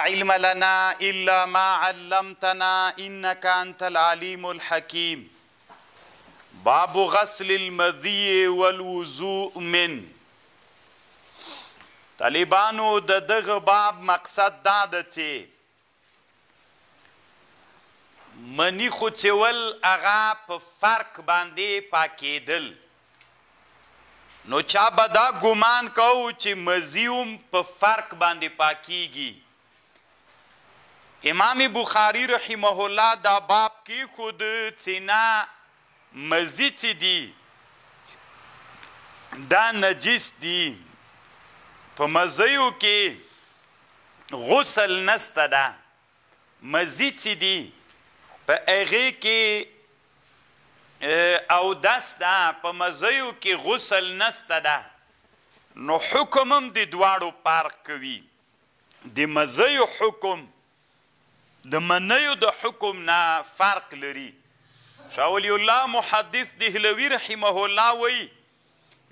علم لنا الا ما علمتنا انک انت العلیم الحکیم باب غسل المذی والوضوء من طالبانو د دغه باب مقصد دا ده چې منی خوڅول هغه په فرق باندې پاکېدل نو چا به دا ګومان کوو چې مزي هم په فرق باندې پاکېږي. امام بخاري رحمه الله دا باب کېښود چې نه مزي چې دي دا نجس دي، په مزیو کې غسل نشته ده. مزي چې دي په هغې کې اودس ده، په مزیو کې غسل نسته ده، نو حکم هم د دواړو پارق کوي، د مزیو حکم د منیو د حکم نه فرق لري، شاه ولي الله محدث دهلوي رحمه الله وایي،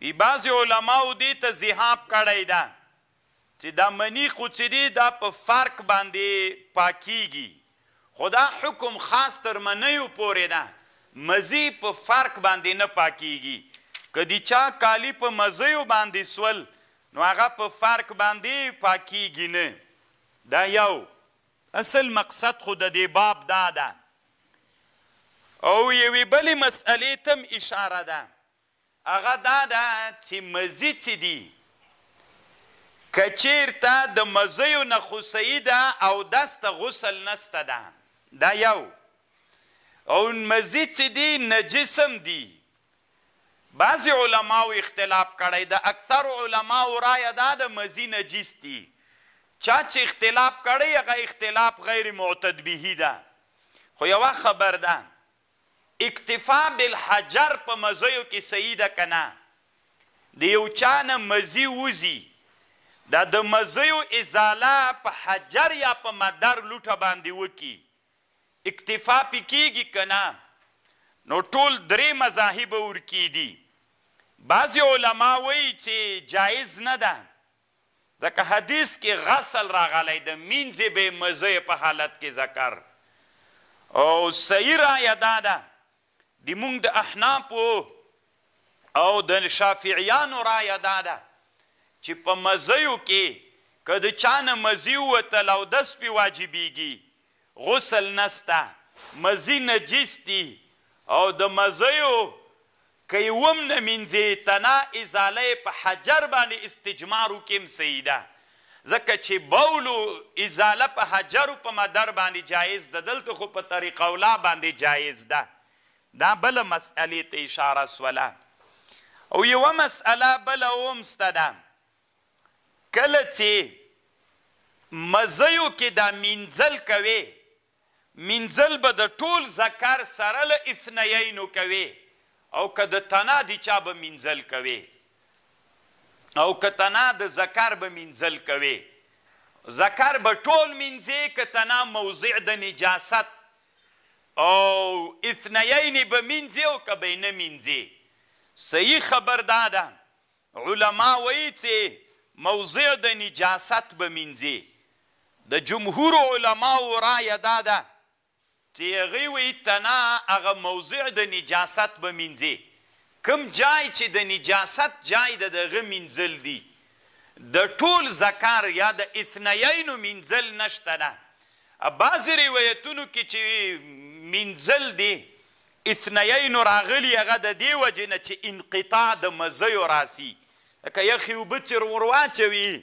وي بعضې علماوو دې ته ذهاب کړی ده، چې دا مني خو چې دي دا په فارک باندې پاکيږي خو دا حکم خاص تر منيو پورې ده مزي په فارک باندې نه پاکيږي که دي چا کالي په مزيو باندې سول نو هغه په فارک باندې پاکيږي نه دا يو اصل مقصد خو د دې باب دا ده او يوې بلې مسئلې ته هم اشاره ده. هغه دا ده چې مزي څه دي؟ که چېرته د مزیو نه خوسي ده اودس ته غسل نشته ده دا یو اون مزي څه دي نجس هم دي بعضي علماو اختلاف کړی د اکثرو علماو رایه دا ده مزي نجس دي چا چې اختلاف کړی هغه اختلاف غیر معتد به ده خو یوه خبر ده اکتفاء بالحجر په مزیو کې صحیح ده که نه؟ د یو چا نه مزي وځي، دا د مزیو ازاله په حجر یا په مدر، لوټه، باندې وکړي، اکتفاء پرې کېږي که نه؟ نو ټول درې مذاهب ورکې دي. بعضې علما وايي چې جایز نه ده. ځکه حدیث کې غسل راغلی د مینځې بې مزې په حالت کې ذکر او صحیح رایه دا ده د مونږ د احنافو او د شافعیانو رایه دا ده چې په مزیو کې که د چا نه مزي ووتل اودس پې واجبېږي غسل نسته مزي نجس دي او د مزیو که یې وم نه مینځې تنا ازاله یې په حجر باندې استجمار وکړي هم صحیح ده ځکه چې بول او ازاله په حجر او په مدر باندې جایز ده دلته خو په طریق اولی باندې جایز ده دا بله مسئلې ته اشاره سوله او یوه مسئله بله هم سته ده کله چې مزیو کې دا مینځل کوې مینځل به د ټول ذکر سره له اثنیینو کوې او که د تنا دي چا به مینځل کوې او که تنا د ذکر به مینځل کوې ذکر به ټول مینځې که تنا موضع د نجاست او اثنیین به مینځې او که به نه مینځې صحیح خبر دا ده علماء وایي چې موضع د نجاست به مینځې د جمهورو علماوو رایه دا ده چې هغوی وایي، تنه، هغه موضع د نجاست به مینځي، کوم جای چې د نجاست جای ده د هغه مینځل دي، د ټول ذکر یا د اثنیینو مینځل نشته ده، بعضې روایتونو کې چې مینځل دې اثنیینو راغلي هغه د دې وجې نه چې انقطاع د مزیو راسي، لکه یخې اوبه چې ورواچوي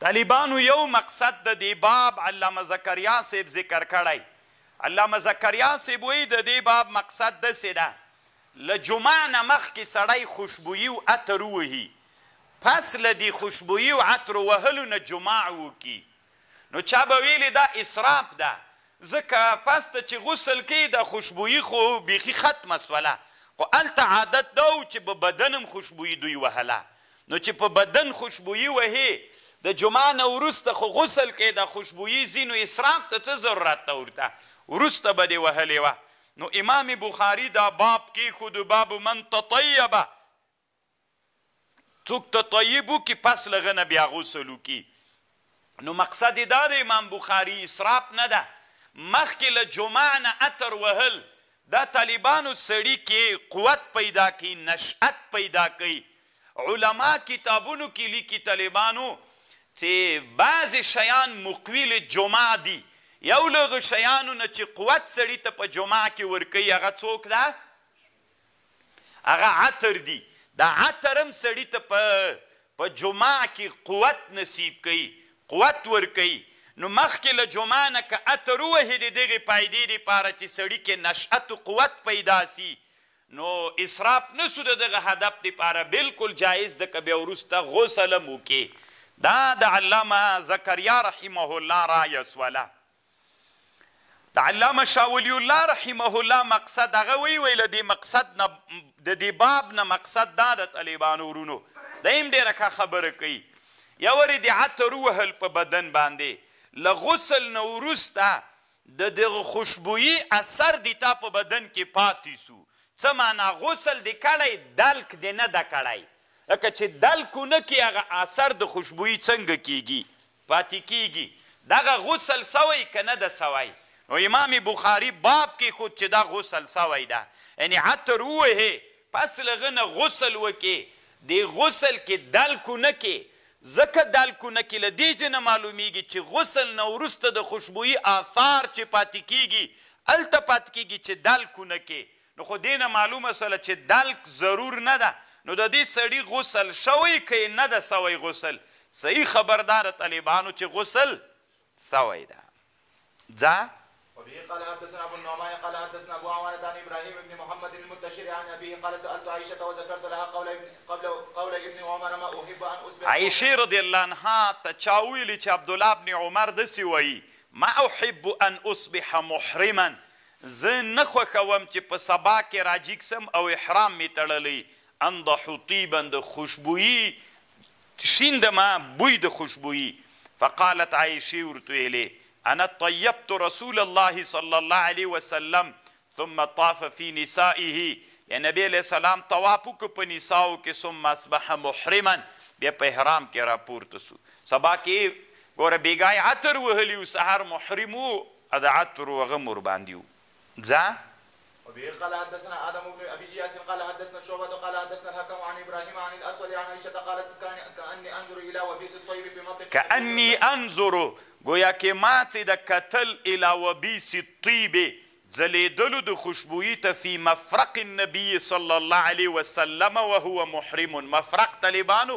طالبانو یو مقصد د دې باب علامه زکریا صیب ذکر کړی علامه زکریا صیب وایی د دې باب مقصد داسې ده له جمعه نه مخکې سړی خوشبویی او عطر ووهي پس له دې خوشبویی او عطرو وهلو نه جماع وکړي نو چا به ویلې دا اسراف ده ځکه پس ته چې غسل کوي دا خوشبويي خو بيخي ختمه سوله خو هلته عادت دا وو چې په بدن هم خوشبويي دوی وهله نو چې په بدن خوشبويي وهي د جماع نه وروسته خو غسل کوي دا خوشبويي ځي نو اسراف ته څه ضرورت ته ورته وروسته به دې وهلې وه نو امام بخاري دا باب کيښودو باب من تطيب څوک تطیب وکړي پس له هغه نه بیا غسل وکړي نو مقصد یې دا د امام بخاري اسراف نه ده مخکې له جماع نه عطر وهل دا طالبانو سړي کې قوت پیدا کوي نشأت پیدا کوي علما کتابونو کې لیکي طالبانو چې بعضې شیان مقوي للجماع دي یو له هغو شیانو نه چې قوت سړي ته په جماع کې ورکوي هغه څوک ده؟ هغه عطر دي، دا عطر هم سړي ته په په جماع کي قوت نصيب کوي، قوت ورکوي، نو مخکي له جماع نه که عطر ووهي د دغي فائدې د پاره چي سړي کي نشأت و قوت پيدا سي نو اسراف نه سو د دغه هدف د پاره بالکل جائز ده که بيا وروسته غسل هم وکړي دا د علامه زکريا رحمه الله رايه سوله. د علامه شاه ولي الله رحمه الله مقصد هغه وي وي له دې مقصد نه د دې باب نه مقصد دا د طالبانو ورونو دا هم ډېره ښه خبره کوي یو وارې د عطر ووهل په بدن باندې له غسل نه وروسته د دغه خوشبويي اثر دې تا په بدن کې پاتې سو څه معنا غسل دې کړی دلک دې نه ده کړی لکه چې دلک ونه کړي هغه اثر د خوشبويي څنګه کېږي پاتې کیږي دغه غسل سوی که نه ده سوی نو امام بخاري باب کیښود چې دا غسل سوی ده یعنی عطر ووهې پس له هغه نه غسل وکړې دې غسل کې دالکو نه کې ځکه دالکو نه کې له دې ځای نه معلومیږي چې غسل نه وروسته د خوشبویي آثار چې پاتې کیږي هلته پاتې کیږي چې دالکو نه کې نو خو دې نه معلومه سوله چي دلک ضرور نه ده نو ددې سړي غسل سوی که يې نه ده سوی غسل صحيح خبر دا ده طالبانو چي غسل سوی ده ځه. وبه قال حدثنا ابو النعمان قال حدثنا ابو عوانة عن ابراهيم بن محمد المتشر عن ابيه قال سألت عائشة وذكرت لها قول ابن قبل قول ابن عمر ما احب ان اثبت قولا عائشې رضي الله عنها ته چا وويلي چي عبدالله بن عمر دسي وايي ما احب ان اصبح محرما زه نه خوښوم چې په سبا کې راجیګ سم او احرام مې تړلی انضح طیبا د خوشبویی شیندم بوی د خوشبویی فقالت عایشې ورته ویلې، انا طیبت رسول الله صلی الله علیه وسلم ثم طاف فی نسائه بیا نبی علیه السلام طواف وکړ په نساوو کې ثم اصبح محرما بیا په احرام کې راپورته شو سبا کې ګوره بیګا یې عطر وهلی وو سهار محرم وو. اد عطر وغم ورباندې و ځه. وبه قال حدثنا آدم بن ابي اياس قال حدثنا شعبة قال حدثنا الحكم عن ابراهيم عن الاسود عن عائشة قالت كأني انظر الى وبيس الطيب في مطبخ النبي صلى الله كأني انظر ګویا کې ما څه د کتل الى وبيس الطيب ځلیدلو د خوشبویی ته فی مفرق النبی صلی الله علیه وسلم وهو محرم مفرق طلبانو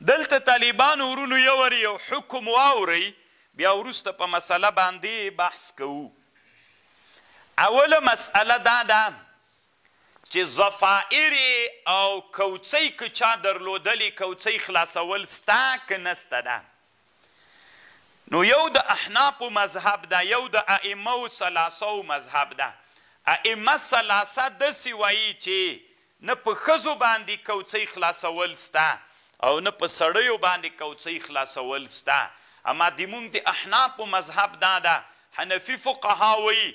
دلته طالبانو ورونو یور یو حکم واورئ بیا وروسته په مسئله باندې بحث کوو اوله مسئله دا ده چې ضفائر او کوڅئ که چا درلودلې کوڅئ خلاصول سته که نسته ده نو یو د احنافو مذهب ده یو د ائمه ثلاثه مذهب ده ائمه ثلاثه داسې وایي چې نه په ښځو باندې کوڅۍ خلاصول سته او نه په سړیو باندې کوڅۍ خلاصول سته اما دمونږ د احنافو مذهب دا ده حنفي فقها وایي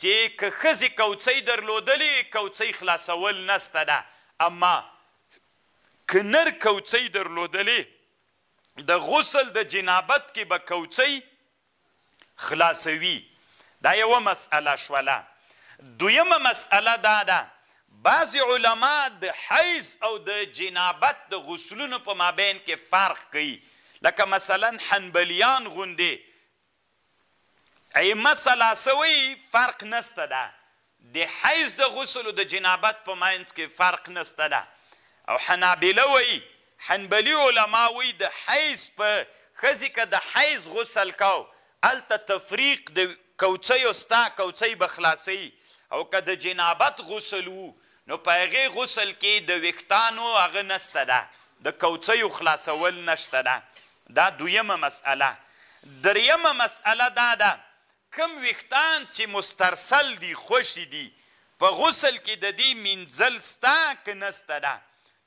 چې که ښځې کوڅۍ درلودلې کوڅۍ خلاصول نه سته ده اما که نر کوڅۍ درلودلې د غسل د جنابت کې به کوڅۍ خلاصوي دا یوه مسئله شوله دویمه مسئله دا ده بعضې علماء د حیض او د جنابت د غسلونو په مابین کې فرق کوي لکه مثلا حنبلیان غوندې ائمه ثلاثه وایي فرق نسته ده د حیض د غسل او د جنابت په منځ کې فرق نشته ده او حنابله وایي، حنبلي علماء وایي د حیض په ښځې که د حیض غسل کاو هلته تفریق د کوڅیو شته کوڅۍ به خلاصوي او که د جنابت غسل وو نو په هغې غسل کې د ویښتانو هغه نشته ده د کوڅیو خلاصول نشته ده دا دویمه مسئله دریمه مسئله دا ده کوم ویښتان چې مسترسل دي خوشي دي په غسل کې ددې مینځل سته که نسته ده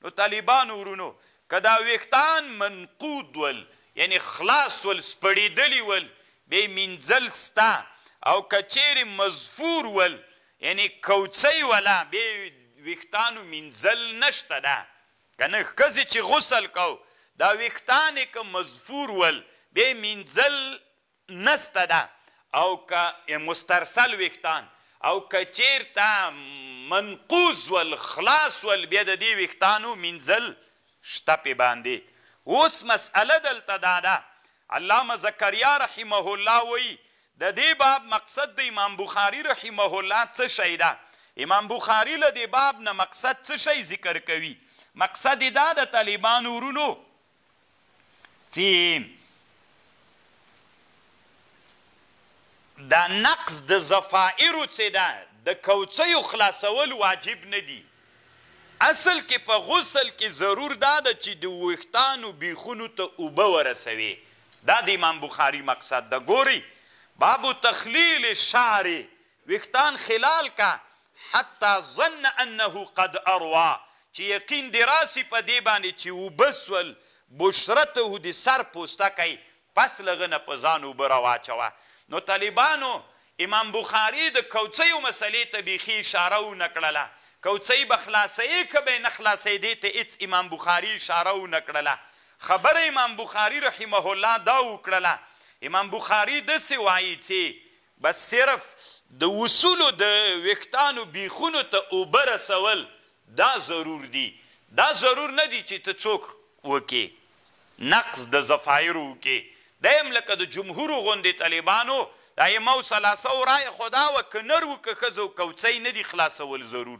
نو طالبانو ورونو که دا ویښتان منقود ول یعنې خلاص ول سپړیدلي ول بیا یې مینځل سته او که چیرې مظفور ول یعنې کوڅۍ ولا بیا یې ویښتانو مینځل نشته ده که نه ښځې چې غسل کو دا ویښتان یې که مظفور ول بیا یې مینځل نسته ده او که مسترسل ویښتان او که چیرته منقوض ول خلاص ول بیا ددی ویښتانو مینځل شته په باندی اوس مسئله دلته داده علامه زکریا رحمه الله وایی ددی باب مقصد د امام بخاری رحمه الله څه شی ده امام بخاری له دی باب نه مقصد څه شی ذکر کوی مقصد یی داده طالبانو ورونو چې دا نقض د ضفائرو چې ده د کوڅیو خلاصول واجب نه دي، اصل کې په غسل کې ضرور دا ده چې د ویښتانو بیخونو ته اوبه ورسوې، دا د امام بخاري مقصد ده، ګورئ، باب تخلیل الشعر، ویښتان خلال که حتی ظن انه قد اروی چې یقین دې راسي په دې باندې چې اوبه سول، بشرته د سر پوستکی، پس له هغه نه په ځان اوبه راواچوه. نو طالبانو امام بخاري د کوڅیو مسئلې ته بیخي اشاره ونه کړله، کوڅۍ به خلاصیې که به یې نه خلاصیې دې ته هیڅ امام بخاري اشاره ونه کړله، خبره امام بخاري رحمه الله دا وکړله، امام بخاري داسې وایي چې. بس صرف د اصولو د ویښتانو بیخونو ته اوبه رسول دا ضرور دي دا ضرور نه دي چي ته څوک وکي نقض د ضفایرو وکي دی هم لکه د جمهورو غوندي طالبانو د ائمه ثلاثه و رایه خو دا وه که نر وو که ښځه وو کوڅۍ نه دي خلاصول ضرور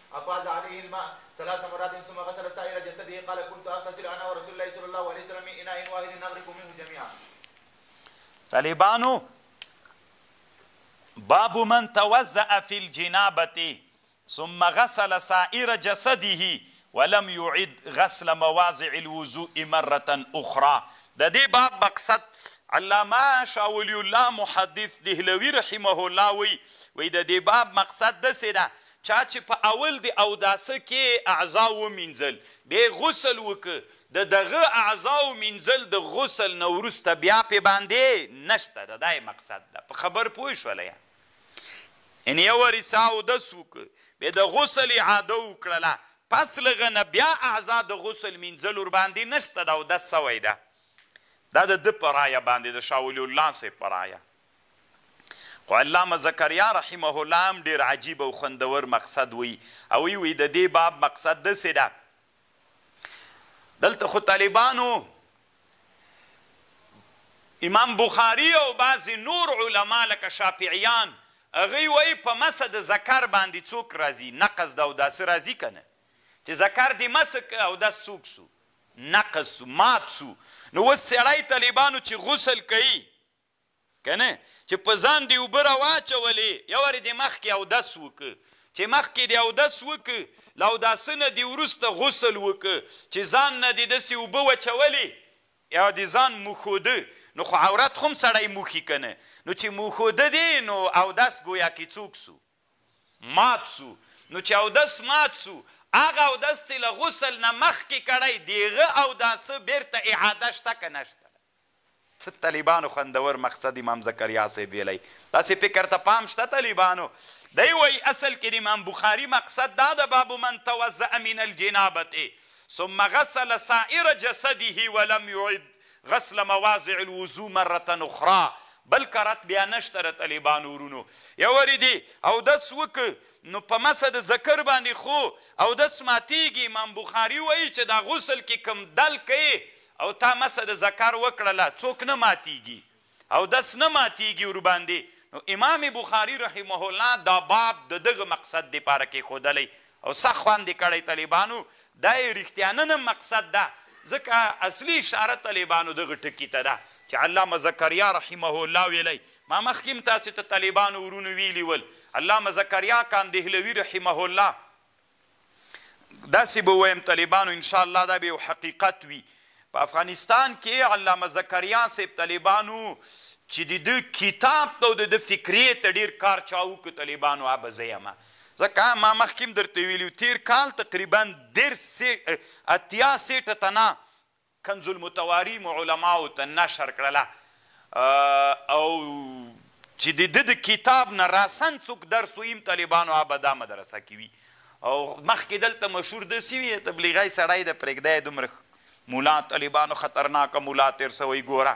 افاض عليه الماء ثلاث مرات ثم غسل سائر جسده قال كنت اغتسل انا ورسول الله صلی الله علیه وسلم من اناء واحد نغرف منه جميعا طالبانو باب من توزع في الجنابه ثم غسل سائر جسده ولم يعد غسل مواضع الوضوء مره اخرى د دې باب مقصد علامه شاه ولی الله محدث دهلوی رحمه الله وی وی د دې باب مقصد د سیدا چا چې په اول د اوداسه کې اعضاء ومینځل بیا یې غسل وکړ د دغه اعضاو مینځل د غسل نه وروسته بیا پرې باندې نشته ده دا یې مقصد ده په خبر پوه شوله یا یعنې یو وارې چا اودس وکړ بیا د غسل اعاده وکړله پس له هغه نه بیا اعضاء د غسل مینځل ورباندې نشته ده اودس سوی ده دا د ده په رایه باندې ده شاه ولي الله صاحب په رایه خو علامه زکریا رحمه الله هم ډېر عجیب او خوندور مقصد وایي او وایي وایي د دې باب مقصد داسې ده دلته خو طالبانو امام بخاري او بعضې نور علما لکه شافعیان هغوی وایي په مسح د ذکر باندې څوک راځي نقض د اوداسه راځي که نه چې ذکر دې مسح که اودس څوک سو نقض سو مات سو نو اوس سړی طالبانو چې غسل کوي کنه چې په ځان دې اوبه راواچولې یو وارې دې مخکې اودس وکړه چې مخکې دې اودس وکړه له اوداسه نه دې وروسته غسل وکړه چې ځان نه دې داسې اوبه وچولې یا دې ځان موښوده نو خو عورت خو هم سړی موښي کنه نو چې موښوده دې نو اودس ګویا کې څوک سو مات سو نو چې اودس مات سو هغه اودس چې له غسل نه مخکې کړی دهغه اوداسه بیرته اعاده شته که نشته څه طالبانو خوندور مقصد امام زکریا صاحب ویلی تاسو فکر ته پام شته طالبانو دی وایی اصل کې د امام بخاری مقصد دا ده باب من توضع من الجنابه ثم غسل سائر جسده ولم يعد غسل مواضع الوضوع مره اخرى بل قرات بیا نشته د طالبانو ورونو یو وری دی اودس وک نو په مسح د ذکر باندې خو اودس ماتیږي امام بخاری وایی چې دا غسل کې کوم دل کوي او تا مس د ذکر وکړله څوک نه ماتیږي اودس نه ماتیږي ورباندې نو امام بخاري رحمه الله دا باب د دغه مقصد لپاره کیښودلی او سخت خوند یې کړی طالبانو دا یې رښتیاننه مقصد ده ځکه اصلي اشاره طالبانو دغه ټکي ته ده چې علامه زکریا رحمه الله ویلی ما مخکې هم تاسې ته طالبانو ورونو ویلي ول علامه زکریا کان دهلوي رحمه الله داسې به ووایم طالبانو ان شاء الله دا به یو حقیقت وي په افغانستان کې علامه زکریا صاحب طالبانو چې د ده کتاب ته او د ده فکرې ته ډېر کار چا وکړو طالبانو هغه به زه یم ځکه ما مخکې هم درته ویلي تېر کال تقریبا دېرش اتیا سېټه تنه کنز المتواریم علماوو ته نشر کړله او چی د ده د کتاب نه راسن څوک درس ویم طالبانو هغه به دا مدرسه کی وی او مخکی دلته مشهور دسی وی تبلیغی سړی ده پریږده یی دومره مولا طالبانو خطرناک مولا تیر سوی ګوره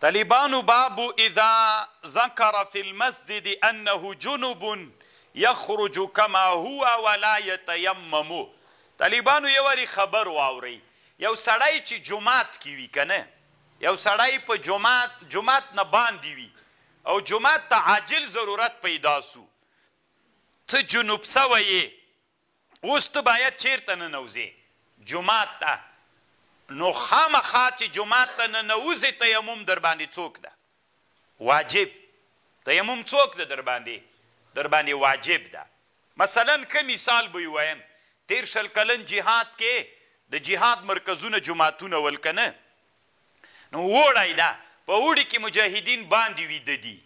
طالبانو باب اذا ذکر فی المسجد انه جنب یخرج کما هو ولا یتیمم طالبانو یو واری خبر واورئ یو سړی چې جومات کې وي کنه یو سړی په جومات جومات نه باندې وي او جومات ته عاجل ضرورت پیدا سو ته جنوب سوی یې اوس ته باید چیرته ننوځې؟ جومات ته، نو خامخا چې جومات ته ننوځې تیمم درباندې څوک ده واجب؟ تیمم څوک ده درباندې؟ درباندې واجب ده. مثلا ښه مثال به ووایم، تیر شل کلن جهاد کې د جهاد مرکزونه جوماتونه ول کنه؟ نو اوړی ده، په اوړي کې مجاهدین باندې ویده دي،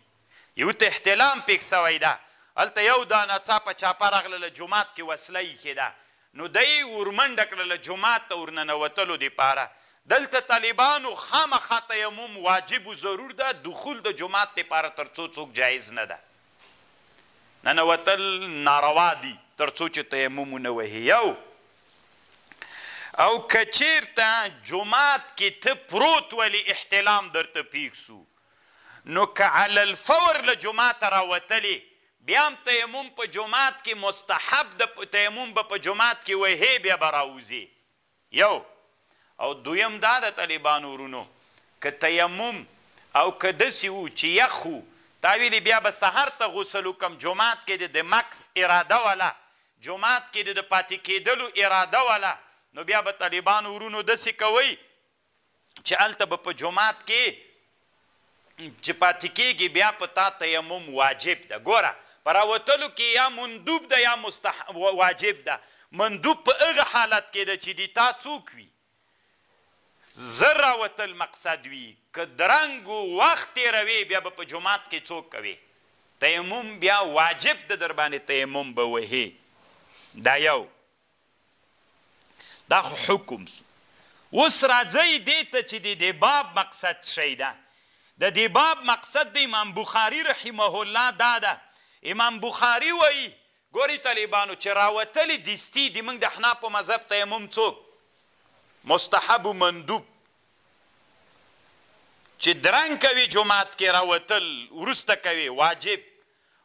يو تحتلام پيښ سوی ده هلته يو دا ناڅا په چاپه راغله له جومات کي وسله ايښې ده نو ده يي ورمنډه کړله جومات ته ورننوتلو دي پاره دلته طالبانو خامخا تيمم واجب و ضرور ده دخول ده جومات دي پاره تر څو څوک جايز نه ده ننوتل ناروا دي تر څو چي تيمم ونه وهي يو او که چيرته جومات کي ته پروت ولي احتلام درته پيښ سو نو که علی الفور له جوماته راوتلې بیا هم تیمم په جومات کې مستحب ده تیمم به په جومات کې وهې بیا به راوځې یو او دویم دا ده طالبانو ورونو که تیمم او که داسې وو چې یخ وو تا ویلې بیا به سهار ته غسل وکړم جومات کې دې د مکث اراده وله جومات کې دې د پاتې کیدلو اراده وله نو بیا به طالبانو ورونو داسې کوئ چې هلته به په جومات کې چې پاتې کېږې بیا په تا تیمم واجب ده ګوره په راوتلو کې یا مندوب ده یا مستح واجب ده مندوب په هغه حالت کې ده چې دي تا څوک وي زر راوتل مقصد وي که درنګ وخت تېروې بیا به په جومات کې څوک کوې تیمم بیا واجب ده در باندې تیمم به وهې دا یو دا خو حکم سو. اوس راځئ دې ته چي د دې باب مقصد څه شی ده؟ د دې باب مقصد د امام بخاري رحمه الله دا ده، امام بخاري وايي، ګوري طالبانو چي راوتلي دستي دي موږ د احناف په مذهب تيمم څو مستحب او مندوب چي درنګ کوي جومات کي راوتل وروسته کوي واجب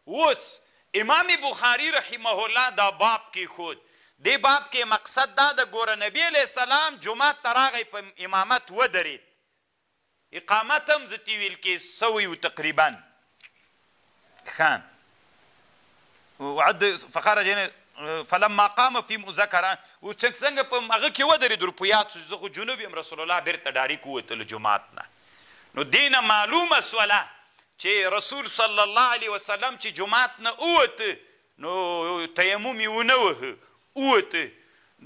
اوس امام بخاری رحمه الله دا باب کیښود دې باب کې مقصد دا ده ګوره نبی علیه السلام جومات ته راغی په امامت ودرید اقامت هم ځتي ویل کې سوی و تقریبا ښه وعد فخرج فلما قام في مذكر او څنګه په هغه کې ودرېدل په یاد شو زه خو جنوب يم رسول الله بیرته ډاریک ووتل جمعات نه نو دې نه معلومه سوله چي رسول صلی الله علیه وسلم چي جومات نه ووت نو تیمم یې ونه وه ووت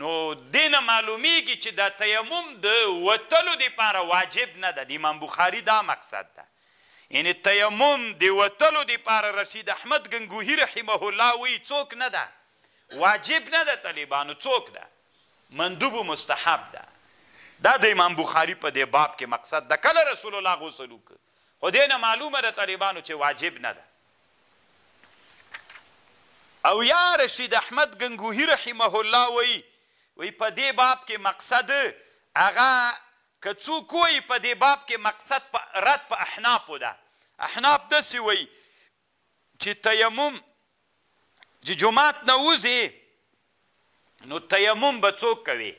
نو دې نه معلومیږي چي دا تیمم د وتلو د پاره واجب نه ده د امام بخاري دا مقصد ده یعنی تیمم د وتلو د پاره رشید احمد ګنګوهي رحمه الله وایي څوک نه ده واجب نه ده طالبانو څوک ده. مندوب مستحب ده دا د امام بخاری په دی باب کی مقصد ده کله رسول الله غسل وکړ خو دی نه معلومه ده طالبانو چه واجب نه ده او یا رشید احمد ګنګوهی رحمه الله وایی وی په دی باب کی مقصد هغه که څوک وایی په دی باب کی مقصد په رد په احنافو ده احناف دسی وایی چی تیمم چی جومات نه وځی نو تیمم به څوک کوی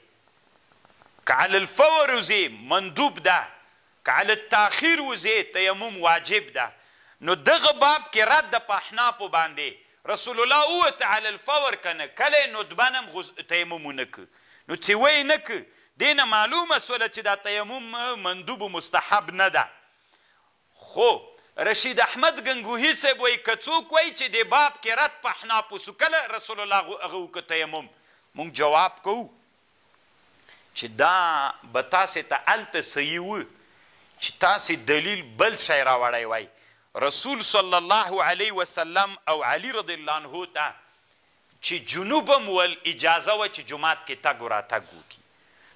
که علی الفور وځی مندوب ده که علی التاخیر وځی تیمم واجب ده نو دغه باب کی رد ده په احنافو باندی رسول الله ووت علی الفور کنه کله ندبه نه هم تیمم ونه که نو چی ویی نه که دی نه معلومه سوله چی دا تیمم مندوب مستحب نه ده خو رشید احمد ګنګوهی صاحب وایی که څوک وایی چی دی باب کی رد په احناف وسو کله رسول الله غو هغه وکړو تیمم مونږ جواب کوو چی دا به تاسی ته هلته صحیح وو چی تاسی دلیل بل شی راوړای وای رسول صلی الله علیه وسلم او علی رضی الله عنه ته چی جنوب هم ول اجازه وه چی جومات کی تګ او راتګ وکی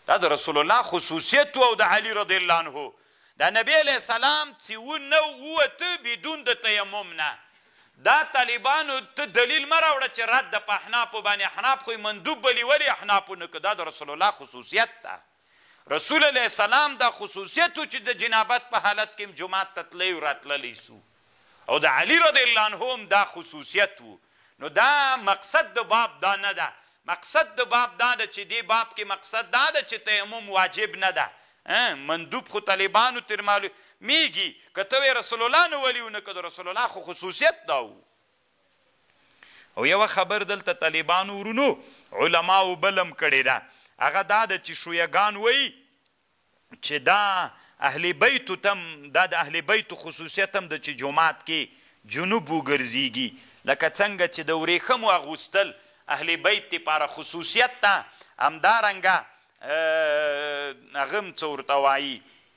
دا د رسول الله خصوصیت وو او د علی رضی الله عنه د نبی علیه السلام څی و نه ووت بدون د تیمم نه دا طالبانو ته دلیل مه راوړه چی رد په احنافو باندی احناف خو یی مندوب بلی ولی احنافو نه کو دا د رسول الله خصوصیت ده. رسول علیه السلام دا خصوصیت و چې د جنابت په حالت کې هم جومات ته تلی او راتللی سو او د علی رضی الله عنه هم دا خصوصیت و نو دا مقصد د باب دا نه ده مقصد د باب دا ده چې دې باب کې مقصد دا ده چې تیمم واجب نه ده مندوب خو طالبانو تر معلو میږي که ته وې رسول الله نو ولي ونه که د رسول الله خو خصوصیت دا و. او یوه خبر دلته طالبانو ورونو علماو بل هم کړی ده هغه دا ده چی شویه ګان وایی چی دا اهل بیتو تم دا د اهل بیتو خصوصیت هم ده چی جومات کی جنوب وګرځیږی لکه څنګه چی د وریښمو اغوستل اهل بیت دی پاره خصوصیت ده همدارنګه هغه هم څه ورته وایی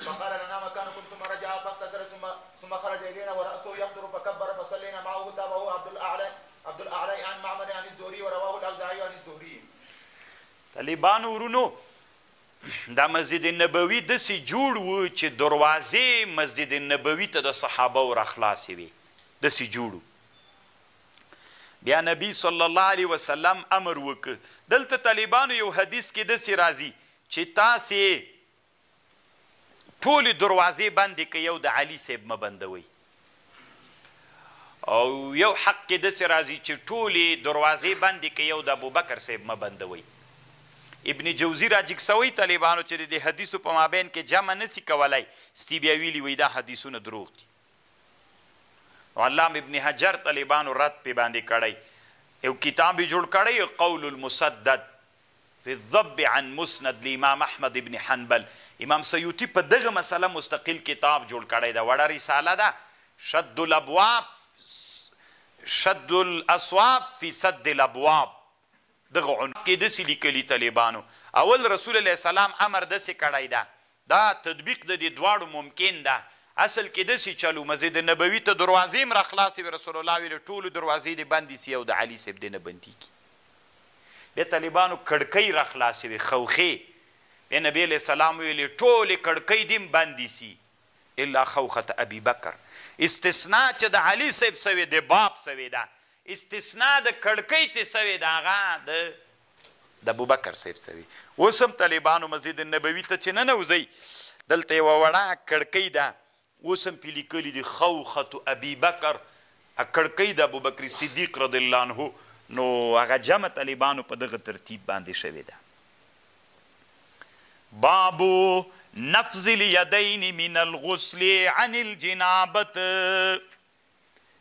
فقال لنا مكانكم ثم رجع فاغتسل ثم ثم خرج الينا وراسه يقطر فكبر فصلينا معه وتابعه عبد الاعلي عبد الاعلي عن معمر عن الزهري ورواه الاوزاعي عن الزهري طالبان ورونو دا مسجد نبوي د سي جوړ و چې دروازې مسجد نبوي ته د صحابه ور خلاصې وي د سي جوړو بیا نبی صلی الله علیه وسلم امر وک دلته طالبانو یو حدیث کې د سي راضي چې تاسو ټولي دروازې بندې کړئ یو د علي صیب مه بندوئ او یو حق کې داسې راځي چې ټولي دروازې بندې کړئ یو د ابوبکر صیب مه بندوئ ابن جوزي راجیګ سوی طالبانو چې د دې حدیثو په مابین کې جمع نه سي کولای ستي بیا ویلي وي دا حدیثونه دروغ دي علام ابن حجر طالبانو رد پې باندې کړی یو کتاب یې جوړ کړی قول المسدد فی الذب عن مسند لامام احمد بن حنبل، امام سیوطي په دغه مسئله مستقل کتاب جوړ کړی ده، وړه رساله ده، شد الابواب شد الاصواب فی سد الابواب، دغه عنوان کې داسې لیکلي طالبانو اول رسول علیه السلام امر داسې کړی ده دا تطبیق د دې دواړو ممکن ده، اصل کې داسې چل و، مسجد نبوي ته دروازې هم راخلاصې وې، رسول الله ویلي ټولو دروازې دې بندې شي او د علي صاحب دې نه بندېږي، بیا طالبانو کړکۍ راخلاصې وې، خوښې، بیا نبي علیه السلام ویلي ټولې کړکۍ دې هم بندې شي الا خوښة ابي بکر، استثناء چې د علي صاحب شوې د باب شوې ده، استثنا د کړکۍ چې سوې ده هغه د د ابوبکر صاحب سوې اوس هم طالبانو مسجد نبوي ته چې ننوځي دلته یوه وړه کړکۍ ده اوس هم پې لیکلي دي خوخة ابي بکر کړکۍ د ابوبکر صدیق رضی الله عنه نو هغه جمع طالبانو په دغه ترتیب باندې شوې ده باب نفض الیدین من الغسل عن الجنابت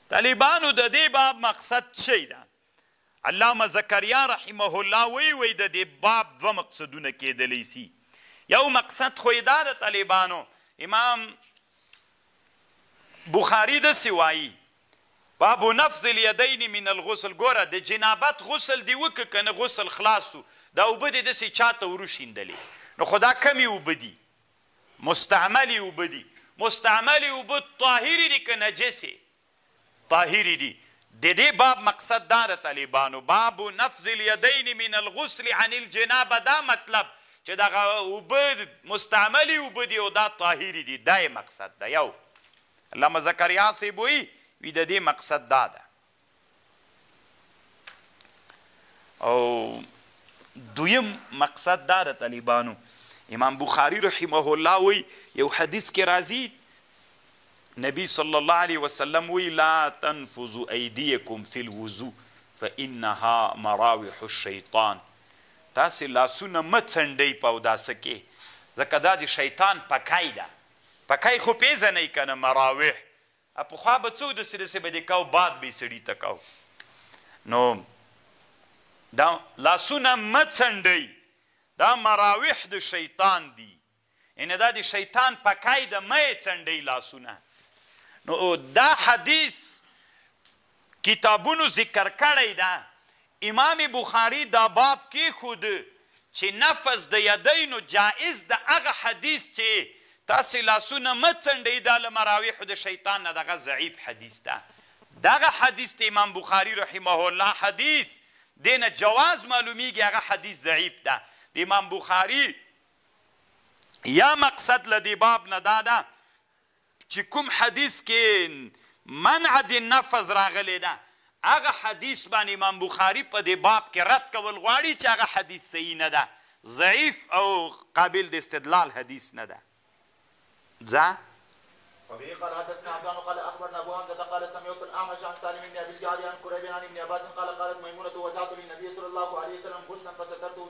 طالبانو د دې باب مقصد چي ده؟ علامه زکریا رحمه الله وایي، وایي د دې باب دوه مقصدونه کېدلای سي، یو مقصد خو یې دا د طالبانو امام بخاري داسي وایي، باب نفض الیدین من الغسل، ګوره د جنابت غسل دي وکړ که نه غسل خلاص سو، دا اوبه دي داسي چاته وروشیندلې، نو خو دا کمي اوبه دي، مستعملې اوبه دي، مستعملې اوبه طاهرې دي که نجسې؟ طاهرې دي، ددې باب مقصد دا د طالبانو باب نفض الیدین من الغسل عن الجنابه دا مطلب چې دغه اوبه مستعملې اوبه دي او دا طاهرې دي دا یې مقصد ده یو علامه زکریا صیب وایي وي ددې مقصد دا ده او دویم مقصد دا د طالبانو امام بخاری رحمه الله وی یو حدیث کې راځي نبی صلی الله علیه وسلم وی لا تنفذ ایدیکم فی الوضو فانها مراوح الشیطان تاسو لاسونه مڅنډي په اوداسه کې ځکه دا د شیطان پکای ده پکای خو پیژنئ کنه مراوح ا پخوا به څه د سرې سه به دې کاو باد به سړي ته کاو نو دا لاسونه مه څنډی دا مراوح د شیطان دي یعنی دا د شیطان پکای ده مه یې څنډی لاسونه نو دا حدیث کتابونو ذکر کړی ده، امام بخاری دا باب کیښود چی نفث د یدینو جائز ده هغه حدیث چی تاسی لاسونه مه څنډئ دا له مراویح د شیطان نه ده هغه ضعیف حدیث ده دغه حدیث ته امام بخاری رحمه الله حدیث دی نه جواز معلومیږی هغه حدیث ضعیف ده د امام بخاری یا مقصد له دی باب نه دا ده چی کوم حدیث کی منع د نفذ راغلی ده هغه حدیث باندی امام بخاری په دی باب کی رد کول غواړی چی هغه حدیث صحیح نه ده ضعیف او قابل د استدلال حدیث نه ده ځه وبه قال حدثنا عفان قال اخبرنا ابو حمزة قال سمعت الاعمش عن سالم بن ابي الجعد عن قريب عن ابن عباس قال قالت ميمونة وزعت للنبي صلى الله عليه وسلم غسلا فسترته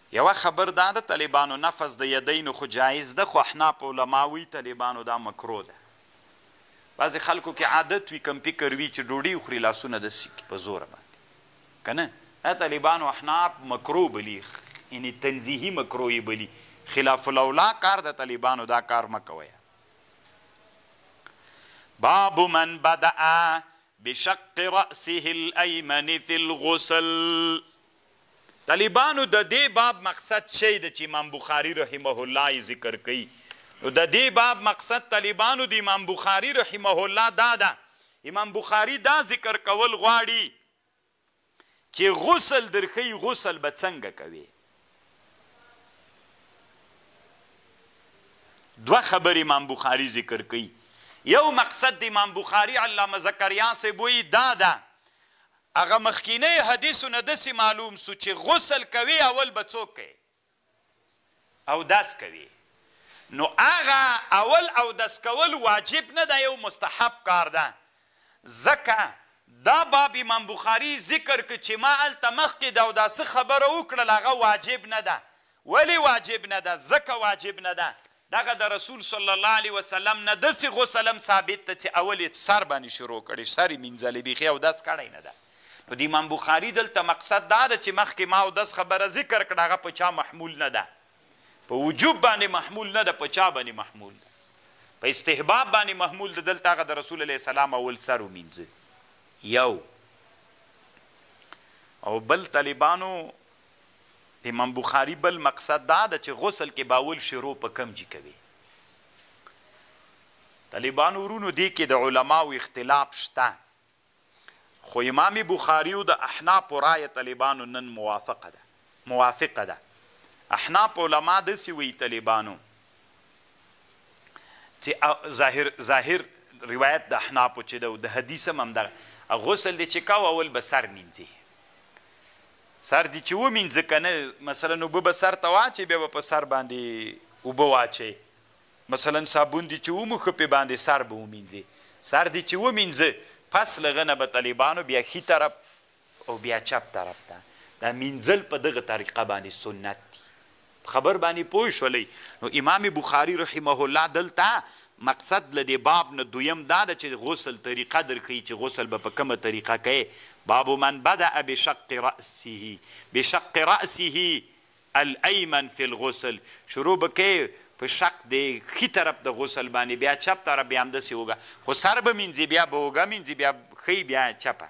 یوه خبر دا ده طالبانو نفذ د یدینو خو جایز ده خو احناف علماء وایی طالبانو دا مکروه ده بعضی خلکو کی عادت وی کم فکر وی چی ډوډی وخوری لاسونه داسی کی په زوره باندی کنه دا طالبانو احناف مکروه بلی یعنی تنزیهی مکروه یی بلی خلاف الاولی کار ده طالبانو دا کار مه کوی باب من بدأ بشق رأسه الایمن فی الغسل طالبانو ددې باب مقصد چه ده چه امام بخاری رحمه الله یې ذکر کوي نو ددې باب مقصد طالبانو د امام بخاری رحمه الله دا ده امام بخاری دا ذکر کول غواړي چه غسل درښیي غسل به څنګه کوې دوه خبرې امام بخاری ذکر کوي یو مقصد د امام بخاری علامه زکریا صاحب وایي دا ده هغه مخکینی حدیث نه دسی معلوم سو چی غسل کوی اول به څوک کوی اودس کوی نو هغه اول اودس کول واجب نه ده یو مستحب کار ده ځکه دا باب امام بخاری ذکر کړ چی ما هلته مخکی داوداسی خبره وکړله هغه واجب نه ده ولې واجب نه ده؟ ځکه واجب نه ده، دغه د رسول صلی الله علیه وسلم نه دسې غسل هم ثابت ده چې اول یې په سر باندې شروع کړی، سر یې مینځلی، بیخي اودس کړی نه ده. نو د امام بخاري دلته مقصد دا ده چې مخکې ما اودس خبره ذکر کړه، هغه په چا محمول نه ده؟ په وجوب باندې محمول نه ده، په چا باندې محمول ده؟ په استحباب باندې محمول ده، دلته هغه د رسول علیه السلام اول سر ومینځه، یو. او بل طالبانو د امام بخاري بل مقصد دا ده چې غسل کې باول شروع په کوم جي کوې. طالبانو ورونو دې کې د علماوو اختلاف شته خو امام بخاري او د احنافو رايه طالبانو نن موافقه ده موافقه ده احناف علما داسې وي طالبانو چې ظاهر ظاهر روایت د احنافو چې ده او د حدیث هم همدغه غسل دې چې کاوه اول به سر مینځي سر دي چي ومينځه کنه مثلا اوبه به سر ته واچي بيا به په سر باندي اوبه واچي مثلا صابون دي چي وموښه پي باندي سر به ومينځي سر دي چي ومينځه پس له غنه به طالبانو بيا ښي طرف او بيا چپ طرف ته دا مينځل په دغه طريقه باندي سنت دي په خبر باندې پوه شولئ؟ نو امام بخاري رحمه الله دلته مقصد له دې باب نه دویم دا ده چې د غسل طریقه درښيي چې غسل به په کومه طریقه کوې، باب من بدأ بشق رأسه، بشق رأسه الأیمن فی الغسل، شروع به کوې په شق دې ښي طرف د غسل باندې بیا چپ طرف بیا همداسې اوږه، خو سر به مینځې بیا به اوږه مینځې بیا ښۍ بیا چپه.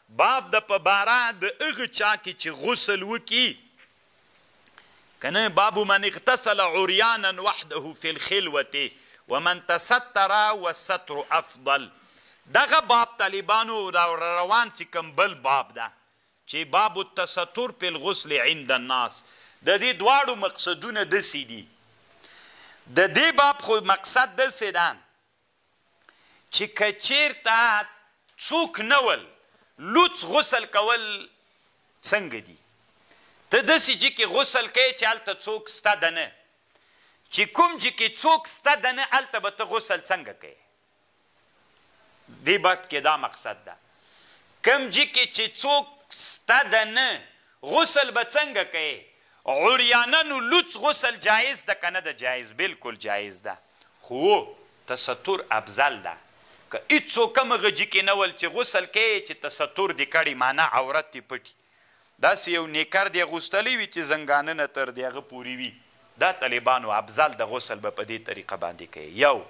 باب د په باره د هغه چا کې چې غسل وکړي که نه، باب من اغتسل عريانا وحده في الخلوة ومن تستر والستر افضل دغه باب طالبانو راروان چې کوم بل باب ده چې باب التستر في الغسل عند الناس د دې دواړو مقصدونه دسې دي د دې باب خو مقصد دسې ده چی که چیرته څوک نه ول لوڅ غسل کول څنګه دی ته دسی جی کی غسل کوی چی هلته څوک سته دنه چی کوم جی کی څوک سته دنه هلته به ته غسل څنګه کوی دی بحت کی دا مقصد ده کوم جی کی چی څوک سته دنه غسل به څنګه کوی عرياننو لوڅ غسل جائز ده کنه ده جائز بلکل جائز ده خو تستر افضل ده که هيڅوک هم هغه جي کي نه ول چي غسل کيې چي تستر دي کړي معنی عورت دي پټي داسي يو نيکر دي اغوستلي وي چي زنګانه نه تر دي هغه پوري وي ده طالبانو افضل ده غسل به په دي طريقه باندي کيې يو.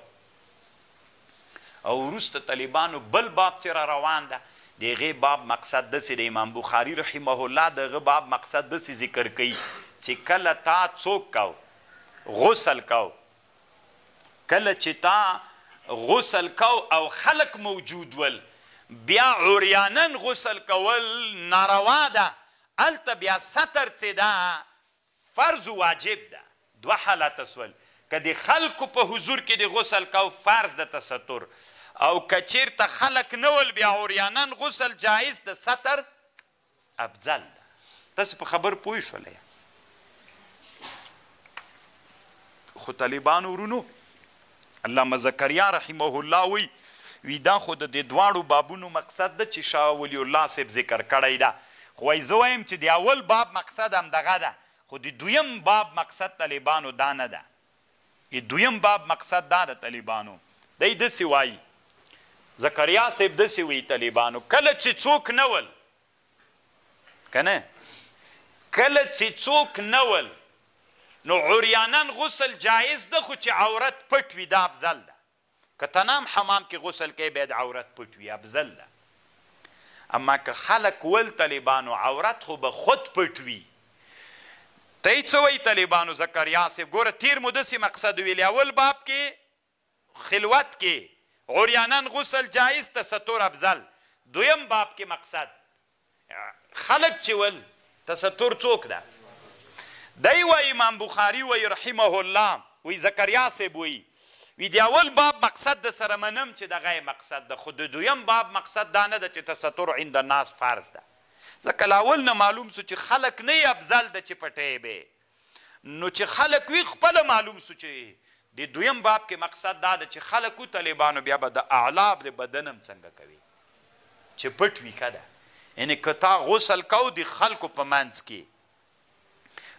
او وروسته طالبانو بل باب چې راروان ده د هغې باب مقصد داسې ده امام بخاري رحمه الله د هغه باب مقصد داسې ذکر کوي چې کله تا څوک کا غسل کا کله چې تا غسل کا او خلک موجود ول بیا عریانا غسل کول ناروا ده هلته بیا ستر چې ده فرض واجب ده. دوه حالات سول، که د خلکو په حضور کي دي غسل کاوه فرض د تستر او که چيرته خلک نه ول بيا عريانا غسل جائز د ستر افضل ده. تاسي په خبرو پوه شول يا؟ خو طالبانو ورونو علامه زکريا رحمه الله وي وي دا خو د دې دواړو بابونو مقصد ده چي شاه ولي الله صاحب ذکر کړی ده خو وايي زه وايم چي د اول باب مقصد همدغه ده خو د دویم باب مقصد طالبانو دا نه ده د دویم باب مقصد دا ده طالبانو دی دسی وایی زکریا صیب دسی وایی طالبانو کله چی څوک نه ول کنه کله چی څوک نه ول نو عریانن غسل جایز ده خو چی عورت پټ وی دا افضل ده که ته نام حمام کې غسل کوې باید عورت پټ وي افضل ده اما که خلک ول طالبانو عورت خو به خود پټ وي ته یې څه وایي طالبانو زکریا صیب ګوره تیر مو داسې مقصد ویلې اول باب کې خلوت کې عریانن غسل جایز تستر افضل دویم باب کې مقصد خلک چې ول تستر څوک ده دی وایي امام بخاري وایي رحمه الله وایي زکریا صیب وایي وي د اول باب مقصد د سره منم چې دغه یې مقصد ده خو د دویم باب مقصد دا نه ده چې تستر عند الناس فرض ده ځکه له اول نه معلوم سو چې خلک نه یې افضل ده چې پټه یې به نو چې خلک وي خپله معلوم سو چې دې دویم باب کې مقصد دا ده چې خلک وو طالبانو بیا به د اعلاب د بدن هم څنګه کوې چې پټ وي که ده یعنې که تا غسل کاو د خلکو په منځ کې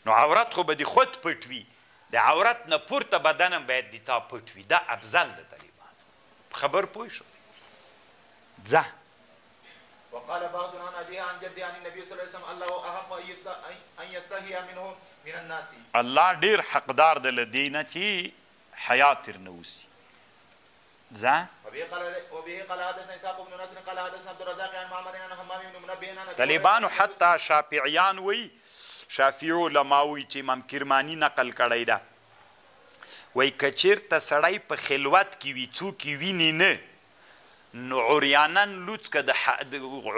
نو عورت خو به د خود پټ وي د عورت نه پورته بدن هم باید د تا پټ وي دا افضل د طالبانو خبر پوه شو ځه وقال بعض عن ابيه عن جده عن النبي صلى الله عليه وسلم الله احق ان يستحي منه من الناس. الله ډېر حقدار دی له دې نه چې حیا ترنه وسي. ځه. وبه قال وبه قال حدثنا اسحاق بن نصر قال حدثنا عبد الرزاق عن معمر عن حمام بن منبه عن طالبان حتی شافعیان وی شافعي علما وی چې امام کرمانی نقل کړی ده وای کچیر ته سړی په خلوت کې وی څوک ویني نه نو عريانن لوڅ که د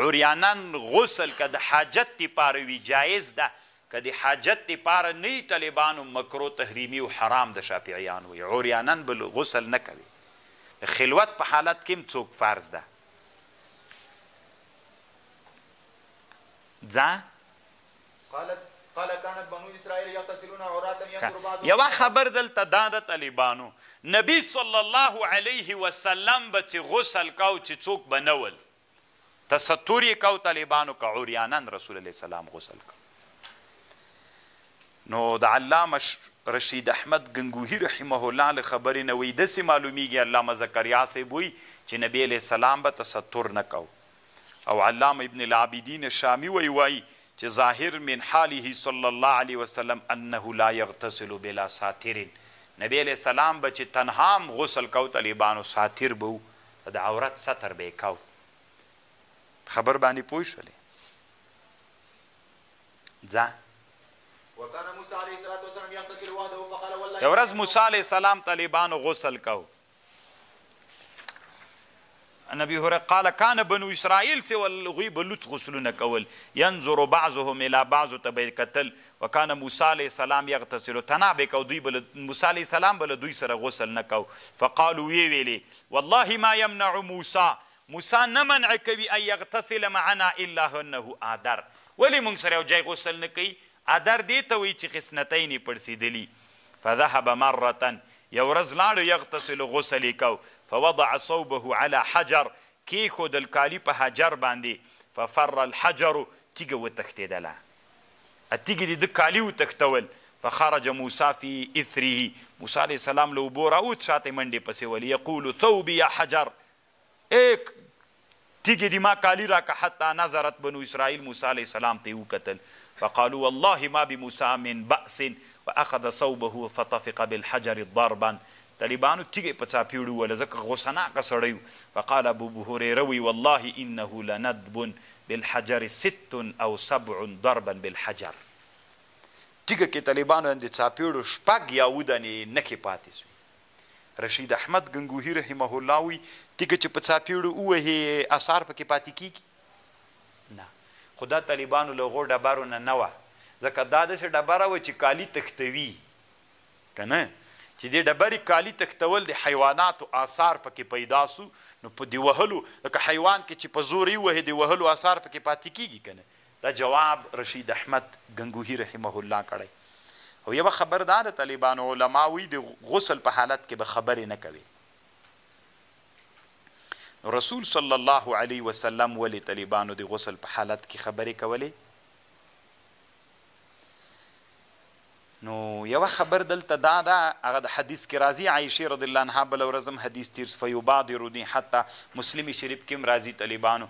عريانن غسل که د حاجت دي پاره وي جائز ده که د حاجت دي پاره نه وي طالبانو مکروه تحريمي او حرام ده شافعيانو يې عريانن به غسل نه کوي د خلوت په حالت کي هم څوک فرض ده ځا. ښه یوه خبر دلته دا ده طالبانو نبی صلی الله علیه وسلم به چې غسل کاو چې څوک به نه ول تستر یې کاو طالبانو که عریانن رسول علیه السلام غسل کاو نو د علامه رشید احمد ګنګوهی رحمه الله له خبرې نه وایي داسې معلومیږي علامه زکریا صاحب وایي چې نبی علیه السلام به تستر نه کاو او علامه ابن العابدین شامی وایی وایی چه ظاهر من حاله صلی الله علیه وسلم انه لا یغتسل بلا ساتر نبی علیه السلام به چه تنها هم غسل کاو طالبانو ساتر به وو د عورت ستر به یې کاو په خبر باندې پوه شولې ځه وکان موسی علیه السلام یغتسل وحده فقال والله یو ورځ موسی علیه السلام طالبانو غسل کاو نبی هره قال کان بنو اسرائیل چې ول غوی بلوت غسلونه کول ينظر بعضهم الى بعض تبي قتل وکانه موسی عليه السلام يغتسل تنابك او دوی بل موسی عليه السلام بل دوی سره غسل نکاو فقالو وی ویلی والله ما يمنع موسی موسی نه منع کوي اي يغتسل معنا الا انه آدر ولی مونږ سره یو ځای غسل نه کوي ادر دې ته وایي چې خصنتین یې پړسېدلي. فذهب مرة، یو ورځ لاړو یغتسل غسل یې کاو، فوضع ثوبه علی حجر، کېښودل کالي په حجر باندې، ففر الحجر، تیږه وتښتېدله، تیږې د ده کالي وتښتول، فخرج موسی فی اثره، موسی علیه السلام له اوبو راووت شاته یې منډې پسې وهلې، یقول ثوبی یا حجر، ايک تيږې دي ما کالي راکه حتی نظرت بنو اسرائيل موسی عليه السلام ته يې وکتل فقالو والله ما بموسی من بأس واخذ ثوبه فطفق بالحجر ضربا طالبانو تيږې په څاپيړو ووهله ځکه غوسه ناکه سړی وو فقال ابوهريره وي والله انه لندب بالحجر ست او سبع ضربا بالحجر تيږه کې طالبانو باندې څاپيړو شپږ يا اووه دانې يې نښې پاتې سوې. رشید احمد ګنګوهی رحمه الله وایي، تیږه چې په څاپېړو ووهې اثار په کې پاتې کېږي؟ نه، خو دا طالبانو له هغو ډبرو نه نه وه، ځکه دا داسې ډبره وه چې کالي تښتوي، که نه چې دې ډبرې کالي تښتول د حیواناتو اثار په کې پیدا سو، نو په د وهلو، لکه حیوان که چې په زور یې ووهې د وهلو اثار په کې پاتې کېږي که نه؟ دا جواب رشید احمد ګنګوهی رحمه الله کړی او یوه خبر دا د طالبانو علما وایی د غسل په حالت کې به خبرې نه کوې نو رسول صلی الله علیه وسلم ولې طالبانو د غسل په حالت کې خبرې کولې؟ نو یوه خبر دلته دا ده هغه د حدیث کې راځي عایشې رضی الله عنها بله ورځ هم حدیث تیر سو فیبادرنی حتی مسلم شریف کې هم راځي طالبانو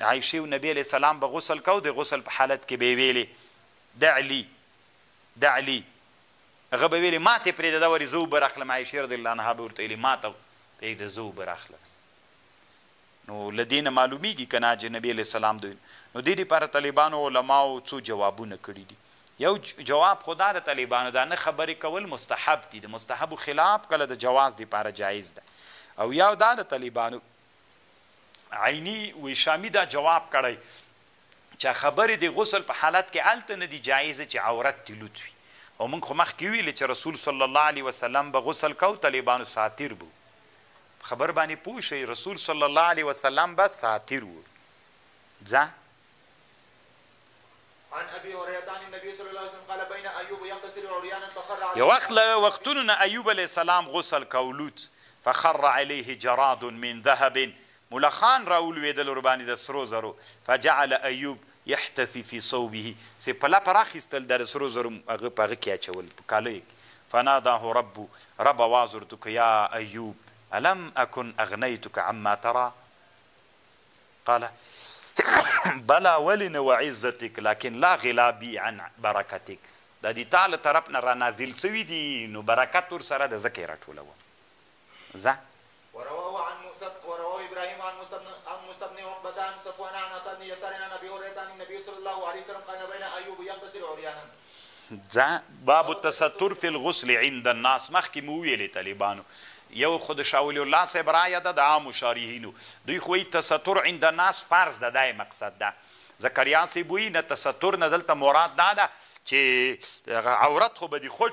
عایشې او نبی علیه السلام به غسل کاو د غسل په حالت کې به یې ویلې د علی د علی هغه به ویلې ماته پرېږده دا ورې زه اوبه راخلم عایشې رضی الله عنها به ورته ویلې ماته پرېږده زه اوبه راخلم نو له دې نه معلومېږي که نه چې نبي علیه السلام دوی نه. نو دې لپاره طالبانو علماوو څو جوابونه کړي دي. یو جواب خو دا د طالبانو دا نه خبرې کول مستحب دي، د مستحبو خلاف کله د جواز لپاره جایز ده او یا دا د طالبانو عیني وي شامي دا جواب کړی چې خبرې د غسل په حالت کې هلته نه دي جایز چې عورت دې لوڅ وي او موږ خو مخکې ویلي چې رسول صلی الله علیه وسلم به غسل کاوه طالبانو ساتر به وو په خبر باندې پوه شئ رسول صلی الله علیه وسلم به ساتر وو ځه عن ابي هريره عن النبي صلى الله عليه وسلم قال بين ايوب يغتسل عريانا فخر عليه وقت له وختونو نه ايوب عليه السلام غسل کولوت فخر عليه جراد من ذهب ملخان راولويدل ورباندې د سرو زرو فجعل ايوب يحتثي في صوبه سي په لپه راخيستل ده د سرو زرو هغه په هغه کي اچول په کاليو کي فناداه ربه رب اواز ورته وکړ يا ايوب الم اکن اغنيتک عما ترا قال بلا ولي نه وعزتک لکن لا غلا بي عن برکتک دا دي تا له طرف نه رانازل سوي دي نو برکت ورسره ده ځکه يې راټولوم ځه ورواه عن موسى ورواه ابراهيم عن موسى بن عن موسى بن عقبة عن صفوان عن عطاء بن يسار عن ابي هريرة عن النبي صلى الله عليه وسلم قال بين ايوب يغتسل عريانا. ځه باب التستر فی الغسل عند الناس مخکې مو وویلې طالبانو یو خو د شاه ولي الله صاحب رایه ده د عامو شارحینو دوی خو وایي تستر عند الناس فرض ده دا یې مقصد ده زکریا صاحب وایي نه تستر نه دلته مراد دا ده چې عورت خو به دې خوټ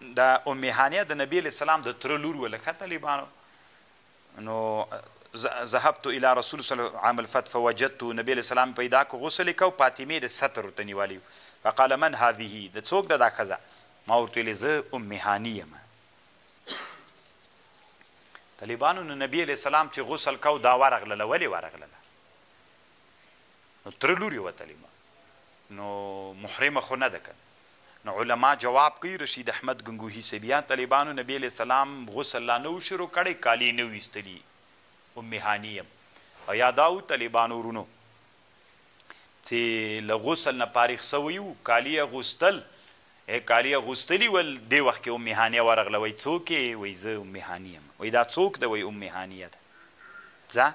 دا ام هانیه د نبی علیہ السلام د تر لور ولکه طالبانو نو ذهبت الى رسول صلی الله عام الفتح فوجدت نبی علیہ السلام پیدا کو غسل کو فاطمه د ستر ته نیوالی فقال من هذه د څوک د دا خزه ما ورته ویل زه ام هانیه ما طالبانو نو نبی علیہ السلام چې غسل کو دا ورغله ولې ورغله نو تر لوري وتلی ما نو محرمه خو نه ده که نه علماء جواب کوي رشيد احمد ګنګوهي صيب يا طالبانو نبي عليه السلام غسل لا نه وو شروع کړی کالي يې نه وو ايستلي ام هاني يم او يا دا وو طالبانو ورونو چې له غسل نه فارغ سوی وو کالي اغوستل ای کالي اغوستلي ول دې وخت کې ام هانيه ورغله وای څوک يې وای زه ام هاني يم وای دا څوک ده وای ام هانيه ده ځه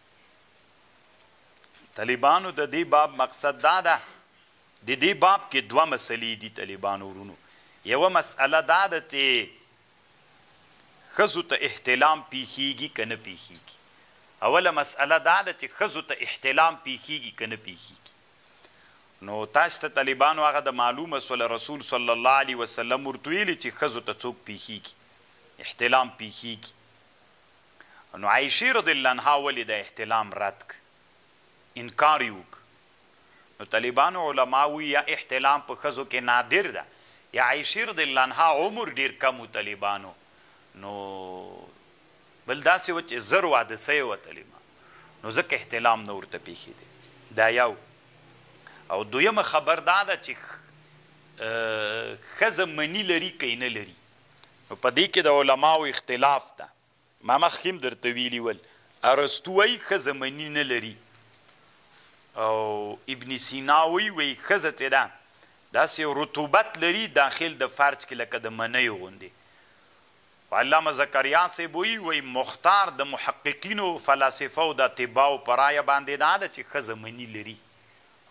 طالبانو د دې باب مقصد دا ده د دې باب کې دوه مسلې دي طالبانو ورونو یوه مسئله دا ده چې ښځو ته احتلام پیښیږي که نه پیښیږي اوله مسئله دا ده چې ښځو ته احتلام پیښیږي که نه پیښیږي نو تاسو ته طالبانو هغه د معلومه سول رسول صلی الله علیه وسلم ورته ویلي چې ښځو ته څوک پیښیږي احتلام پیښیږي نو عائشې رضی الله عنها ولې د احتلام رد کړ، انکار یې وکړ، نو طالبانو علماء وایي یا احتلام په ښځو کې نادر ده یا عائشې رضی الله عنها عمر ډېر کم و طالبانو نو بل داسې و چې زر واده سوې وه طالبانو نو ځکه احتلام نه ورته پېښېدی دا یو او دویمه خبر دا ده چې ښځه مني لري که یې نه لري. نو په دې کې د علماوو اختلاف ده، ما مخکې هم درته ویلي ول، ارسطو وایي ښځه مني نه لري او ابن سینا وایي وایي ښځه چې ده داسې رطوبت لري داخل د فرج کې لکه د منیو غوندې، خو علامه زکریا صاحب وایي وایي مختار د محققینو، فلاسفه او د اطباوو په رایه باندې دا ده چې ښځه مني لري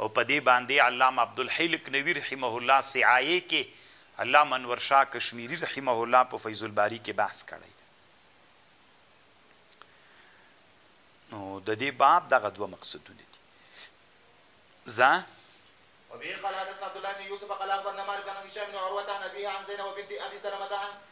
او په دې باندې علامه عبدالحی لکنوی رحمه الله سعايې کې علامه انورشاه کشميري رحمه الله په فيض الباري کې بحث کړی دی نو د دې باب دغه دوه مقصدونه دي ځه وبه قال حدثنا عبد الله بن يوسف قال اخبرنا مالك عن هشام بن عروه عن ابيه عن زينب بنت ابي سلمه عن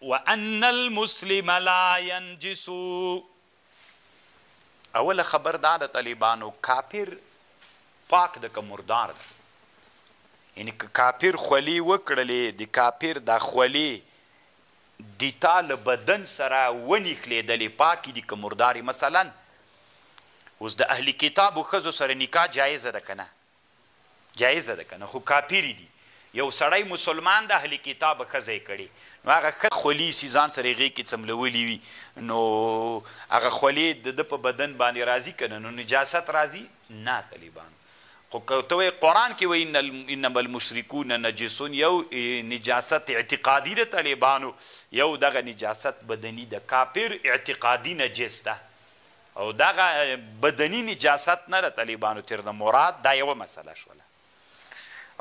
وان المسلم لا ينجس اوله خبر دا د طالبانو کافر پاک ده که مردار ده یعنی که کافر خولې وکړلې د کافر دا خولې دتا له بدن سره ونښلېدلې پاکې دي که مردارې مثلا اوس د اهل کتابو ښځو سره نکاح جایزه ده که نه جایزه ده کنه خو کافری دی یو سړی مسلمان ده اهل کتاب ښځه یې کړی نو هغه خولې سی ځان سره هغې کې څملولې وی نو هغه خولې دده په بدن باندې راځی کنه نو نجاست راځی نه طالبانو خو که ته وایې قران کې وایي انما المشرکون نجس یو نجاست اعتقادی ده طالبانو یو دغه نجاست بدنی ده کافر اعتقادی نجس ده او دغه بدني نجاست نه د طالبانو تر د مراد دا یوه مسله شوله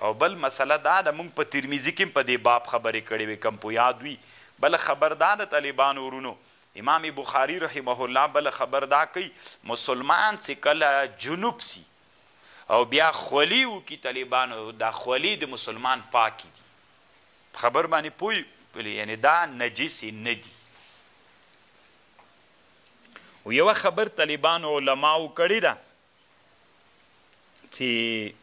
او بل مسله دا ده مونږ په ترمذي کې هم په دې باب خبرې کړې وې که مو په یاد وي بله خبر دا د طالبانو ورونو امام بخاري رحمه الله بله خبر دا کوي مسلمان چې کله جنوب سي او بیا خولې وکړي طالبانو دا خولې د مسلمان پاکې دي په خبر باندې پوه یعنې دا نجسې نه دي او یو خبر طالبانو علماو کړی دا چې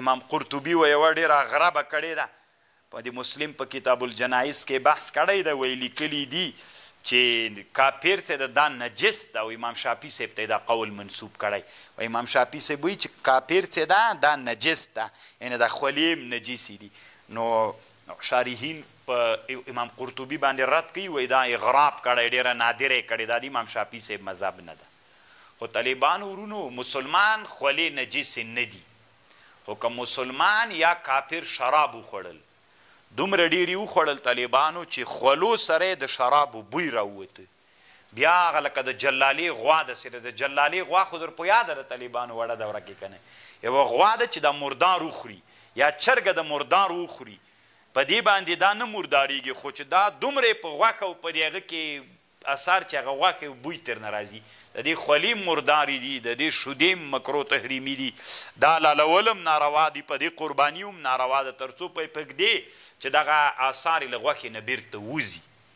امام قرطبي و یو ډیر غربه کړی دا په دې مسلم په کتاب الجنایز کې بحث کړی دا ویلي کلی دی چې کافر سه د دان نجس دا او امام شافعي سه ته دا قول منسوب کړی او امام شافعي سه وی چې کافر سه دا دا نجس دا یعنی دا خولې هم نجسې دي نو شارحین په امام قرطبي باندې رد کوي وایي دا اغراب کړی ډېره نادره یې کړې دا د امام شافعي صاحب مذهب نه ده خو طالبانو ورونو مسلمان خولې نجسې نه دي خو که مسلمان یا کافر شراب وخوړل دومره ډېر یې وخوړل طالبانو چې خولو سره یې د شرابو بوی راووته بیا هغه لکه د جلالې غوا ده سره د جلالې غوا خو در په یاده د طالبانو وړه دوره کې کنه یوه غوا ده چې دا مردار وخوري یا چرګه د مردارو وخوري په دې باندې دا نه مرداریږي خو چې دا دومره یې په غوښه او په دې هغه کې اثار چې هغه غوښه او بوی ترنه راځي د دې خولې هم مردارې دي د دې شودې هم مکروه تحریمي دي دا حلالول هم ناروا دي په دې قرباني هم ناروا ده تر څو په پږدې چې دغه اثار یې له غوښې نه بیرته وځي.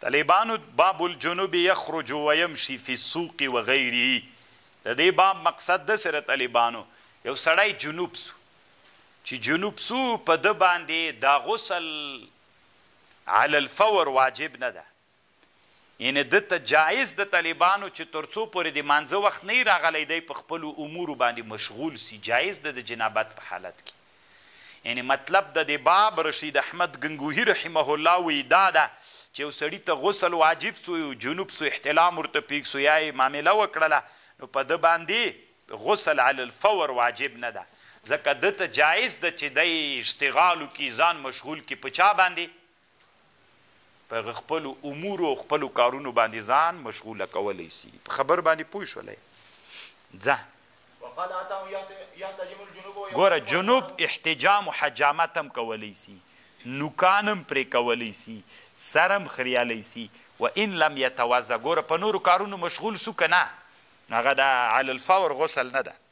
طالبانو باب الجنوب یخرج ویمشی فی السوق وغیره د دې باب مقصد د سره طالبانو یو سړی جنوب سو چی جنوب سو په ده باندی دا غسل علی الفور واجب نه ده یعنی ده ته جایز ده طالبانو چی تر څو پوری د مانځه وخت نه وی راغلی دی په خپلو امورو باندی مشغول سی جایز ده د جنابت په حالت کی. یعنی مطلب د دې باب رشید احمد ګنګوهی رحمه الله وایی دا ده چه یو سړی ته غسل واجب سو یو جنوب سو احتلام ورته پیښ سو یا یی معامله وکړله نو په ده باندی غسل علی الفور واجب نه ده ځکه ده ته جایز ده چه دی اشتغال وکړي ځان مشغول کړي په چا باندی؟ په خپلو امورو او خپلو کارونو باندې ځان مشغوله کولی شي. په خبرو باندې پوه شولی؟ ځه! ګوره جنوب احتجام او حجامت هم کولی شي، نوکان هم پرې کولی شي، سر هم خريالی شي، و ان لم يتوضأ، ګوره په نورو کارونو مشغول شو که نه، نو هغه د علی الفور غسل نه ده.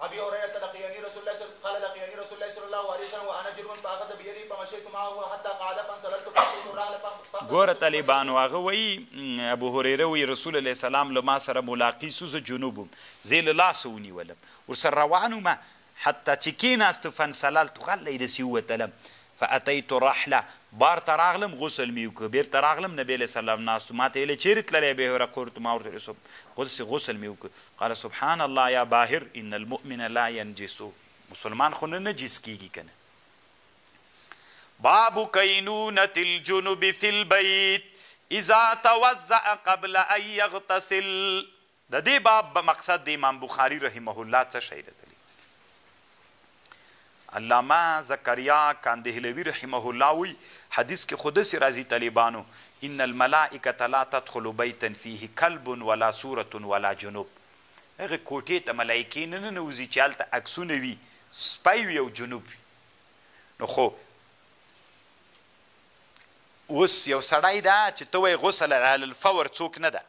ابي هريره لقيني رسول الله صل قال لقيني رسول الله صلی الله علیه وسلم وانا جرون فاخذ بيدي فمشيت معه حتى قعد فانسللت فقلت الرحل فاخذ ګوره طالبانو هغه وایي ابو هريره وایي رسول عليه السلام له ما سره ملاقي سو زه جنوب وم زه يې له لاسه ونيولم ورسره روان وم حتي چي کيناست فانسللت غلی دسي ووتلم فاتيت رحله بار ته راغلم غسل مي وکړ بيرته راغلم نبي عليه السلام ناست و ماته يې ويل چيري تللی ابي هريره قلت ما ورته ويل غسل غسل مي وکړ قال سبحان الله يا باهر ان المؤمن لا ينجس مسلمان خو نه نجس کيږي کنه باب کینونة الجنب فی البیت اذا توضأ قبل ان یغتسل د دې باب به مقصد د امام بخاري رحمه الله څه شی لګلي؟ علامه زکریا کاندهلوي رحمه الله وایي، حدیث کې خو داسې راځي طالبانو، ان الملائکة لا تدخل بیتا فیه کلب ولا صورة ولا جنوب، هغې کوټې ته ملائکې نه ننوځي چې هلته عکسونه وي، سپی وي او جنوب وي. نو خو اوس یو سړی دا چې ته وایې غسل علی الفور څوک نه ده.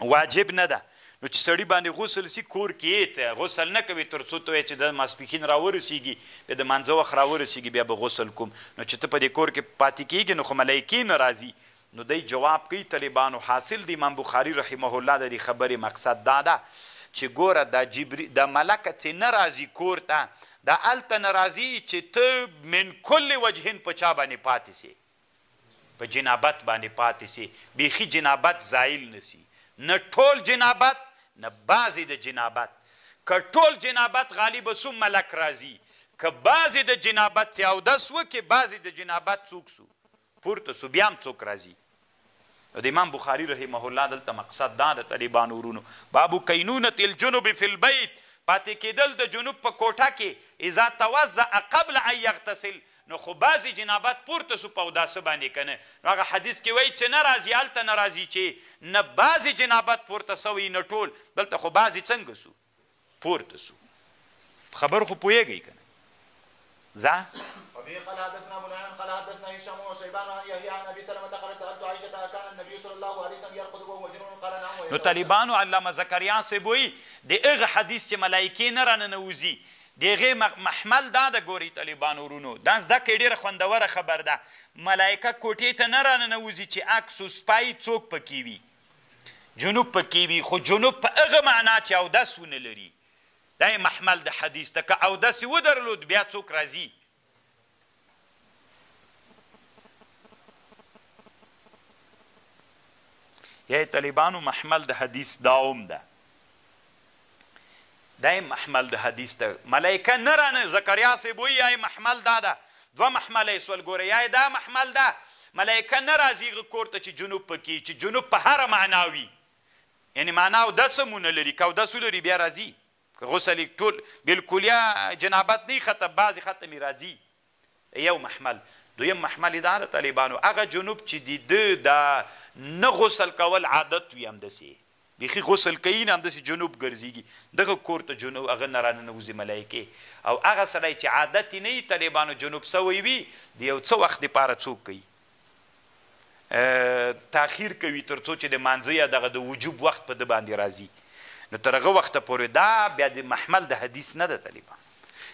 واجب نه ده نو چې سړي باندې غسل سي کور کې يې ته غسل نه کوي تر څو ته وايې چې ده ماسپښين راورسيږي بيا د مانځه وخت راورسيږي بيا به غسل کوم نو چې ته په دې کور کې پاتې کيږې نو خو ملايکې نه راځي نو دی جواب کوي طالبانو حاصل د امام بخاري رحمه الله د دې خبرې مقصد دا ده چې ګوره دا جبري دا ملکه چې نه راځي کور ته دا هلته نه راځي چې ته من کل وجهين په چا باندې پاتې سې. په جنابت باندې پاتې شي بيخي جنابت زايل نه شي نه ټول جنابت نه بعضې د جنابت که ټول جنابت غالب شو ملک راځي که بعضې د جنابت چې اودس وکړي بعضې د جنابت څوک شو پورته شو بيا هم څوک راځي نو د امام بخاری رحمه الله دلته مقصد دا د طالبانو ورونو بابو کینونت الجنوب فی البیت پاتې کېدل د جنوب په کوټه کې اذا توضع قبل ان یغتسل نو خو بعضی جنابت پورته سو په اوداسه باندی کنه نو هغه حدیث کی وایی چه نه راځی هلته نه راځی چه نه بعضی جنابت پورته سوی نه ټول دلته خو بعضی څنګه سو پورته سو په خبرو خو پوهیږی کنه ځه. وبه قال حدثنا بنيان قال حدثنا هشام وشيبان عن يحيى عن ابي سلمة قال سألت عائشة اكان النبي صلى الله عليه وسلم يرقد وهو جنون قال نعم ويتوضأ. نو طالبانو علامه زکریا صاحب وایی د هغه حدیث چه ملائکه نه راننوزی دهغې محمل دا ده ګورئ طالبانو ورونو دا زده کړئ ډېره خوندوره خبر ده ملائکه کوټې ته نه راننوځي چې عکس و سپايي څوک په کې وي جنوب په کې وي خو جنوب په هغه معنا چې اودس ونه لري دا يې محمل ده حديث ته که اودس يې ودرلود بيا څوک راځي یا طالبانو محمل د حدیث داوم ده دای محمل د حدیث ده ملائکه نه رانه زکریا سی بوئی یا محمل دا ده دو محمل سول ګوره یا دا محمل ده ملائکه نه راځي کور ته چې جنوب پکې چې جنوب په هر معناوي یعنی معنا او دسمونه لري کو دسو لري بیا راځي که غسل یی ټول بالکلیا جنابت نه ختم بعضی ختم یی راځی یو محمل دویم محمل دا ده طالبانو هغه جنوب چی دی ده دا نه غسل کول عادت وی همدسی بیخی غسل کوی نه همدسی جنوب ګرځیږی دغه کور ته جنوب هغه نه راننوځی ملایکی او هغه سړی چی عادت یی نه یی طالبانو جنوب سوی وی د یو څه وخت لپاره څوک کوی تاخیر کوي تر څو چې د مانځه یا دغه د وجوب وخت په ده باندې راځي نو تر هغه وخته پورې دا بیا د محمل د حدیث نه ده طالبه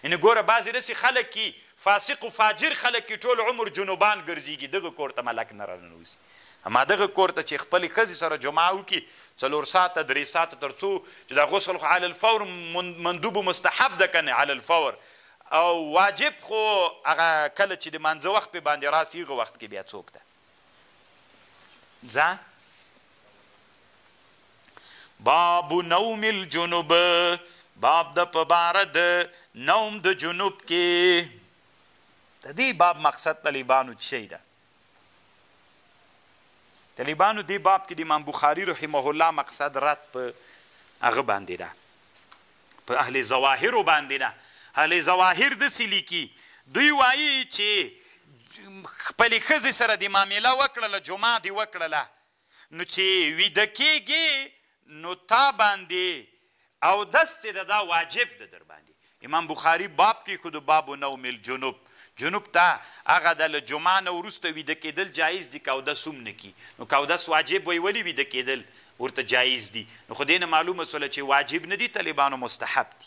یعنې ګوره بعضې داسې خلک کي فاسق و فاجر خلک کي ټول عمر جنوبان ګرځېږي دغه کور ته ملک نه راننوځي اما دغه کور ته چې خپلې ښځې سره جمعه وکړي څلور ساعته درې ساعته تر څو چې دا غسل خو علی الفور مندوب مستحب ده که نه علی الفور او واجب خو هغه کله چی د مانځه وخت په باندی راسی هغه وخت کی بیا څوک ده ځان باب نوم الجنوب باب د په بار د نوم د جنوب کې د دې باب مقصد طالبانو چي ده طالبانو دې باب کې د امام بخاري رحمه الله مقصد رد په هغه باندې ده په اهل ظواهرو باندې ده اهل ظواهر داسې لیکي دوی وایي چې خپلې ښځې سره دې معامله وکړله جماع دې وکړله نو چي ويده کيږي نو تا باندي اودس چي ده دا واجب ده درباندي امام بخاري باب کيښودو باب نوم الجنوب جنوب ته هغه ده له جمعه نه وروسته ويده کيدل جائز دي که اودس هم نه کي نو که اودس واجب وي ولي ويده کيدل ورته جائز دي نو خو دينه معلومه سوله چي واجب نه دي طلبانو مستحب دي.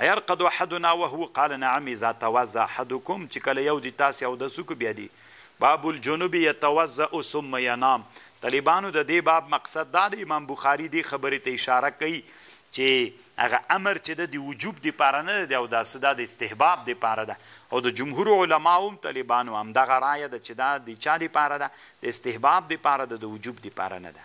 ايرقد احدنا وهو قال نعم اذا توضأ احدکم چې کله يو دي تاسې اودس وکړي بيا دي باب الجنوب يتوضأ ثم ينام طالبانو د دې باب مقصد دا دی امام بخاري دې خبرې ته اشاره کوي چې هغه امر چې ده د وجوب د پاره نه ده د اوداسه دا د استحباب د پاره ده او د جمهور علماء هم طالبانو همدغه رايه ده چې دا د چا د پاره ده د استحباب د پاره ده د وجوب د پاره نه ده.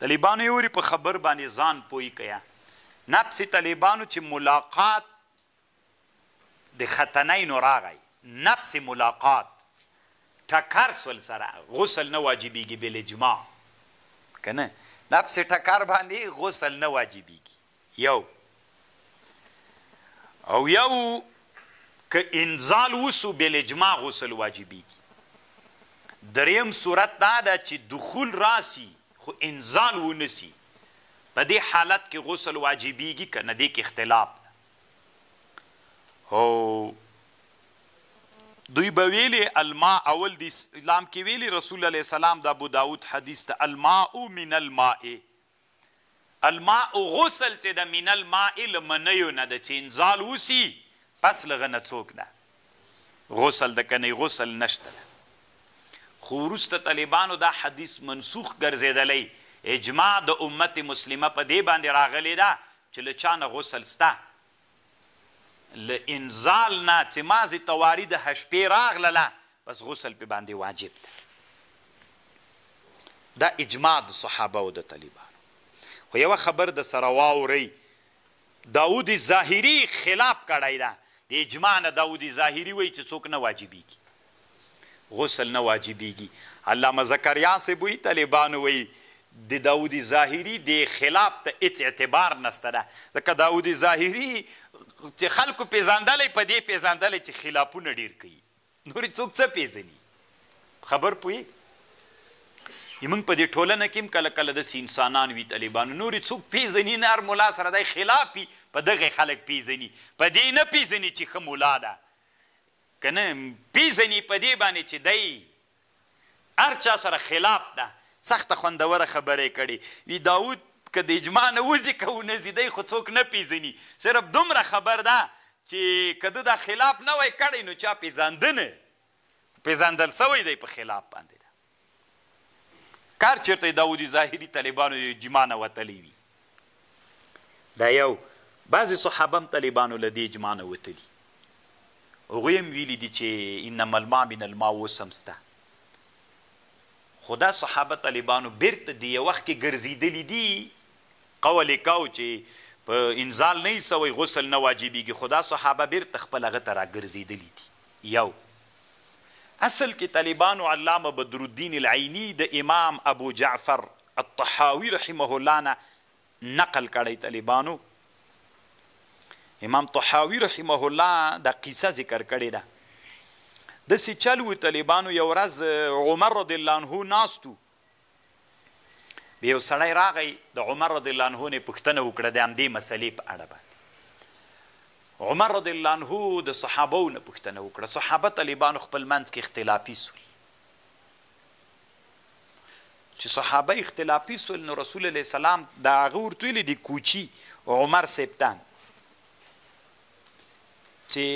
طالبانو یوری په خبر باندې ځان پوی کیا نفس طالبانو چې ملاقات د ختنینو راغی نفس ملاقات ټکر سول سره غسل نه واجبیږي بالاجماع کنه نفس ټکر باندې غسل نه واجبیږي یو او یو که انزال وسو بالاجماع غسل واجبیږي دریم صورت دا ده چې دخول راسي خو انزال ونه سي په دې حالت کې غسل واجبیږي که نه دې کې اختلاف ده او دوی به ویلې الماء اول د اسلام کې ویلې رسول الله سلام د ابو داود حدیث ته الماء من الماء الماء غسل چې ده من الماء له منیو نه ده چې انزال وسي پس له هغه نه څوک ده غسل ده کنی غسل نشته ده خو وروسته طالبانو دا حدیث منسوخ ګرځیدلی اجماع د امت مسلمه په دې باندې راغلې ده چې له چا نه غسل سته له انزال نه څه مازې ته واري د هشپې راغلله پس غسل په باندې واجب دی دا اجماع د صحابه او د طالبانو خو یوه خبر د سره واورئ داود ظاهري خلاف کړی ده د اجماع نه داود ظاهري وایي چې څوک نه واجبېږي غسل نه واجبیږي علامه زکریا صیب وایي طالبان وایي دداود ظاهري دې خلاف ته هیڅ اعتبار نشته ده ځکه داود ظاهري چې خلکو پیژندلی په دې پیژندلی چې خلافونه ډیر کوي نور څوک څه پیژني خبر پوهیږي زمونږ په دې ټولنه کې هم کله کله داسې انسانان وي طالبانو نورې څوک پیژني نه هر ملا سره دی خلاف وي په دغه خلک پیژني په دې نه پیژني چې ښه ملا ده که نه پیزنی په دی باندی چی دی هر چا سره خلاف ده. سخته خوندوره خبره یې کړې وي داود که د اجماع نه وځي که ونه ځي دی خو څوک نه پېژني صرف دومره خبر ده چې که ده دا خلاف نه وای کړی نو چا پېژانده نه خو پېژاندل شوی دی په خلاف باندې ده. کار چیرته داودی ظاهری طالبانو یو اجماع نه وتلی وی دا یو بعضی صحابه هم طالبانو له دی اجماع نه وتلی هغوی هم ویلی دی چه انما الماء من الماء اوس هم سته خو دا صحابه طالبانو بیرته دی یو وخت کی ګرځیدلی دی قول یې کاو چه په انزال نه سوی غسل نه واجبیږي خو دا صحابه بیرته خپل هغه ته راګرځیدلی دی یو اصل کې طالبانو علامه بدرالدین العیني د امام ابو جعفر الطحاوي رحمه الله نه نقل کړی طالبانو امام طحاوي رحمه الله دا قصه ذکر کړې ده داسې چل و طالبانو یو ورځ عمر رضی الله عنه ناستو به یو سړی راغی د عمر رضی الله عنه نه پوښتنه وکړه د همدې مسلې په اړه باندې عمر رضی الله عنه د صحابه نه پوښتنه وکړه صحابه طالبانو خپل منځ کې اختلافي سول چې صحابه اختلافي سول نو رسول الله سلام دا غور تویل دي کوچی عمر سپتان چې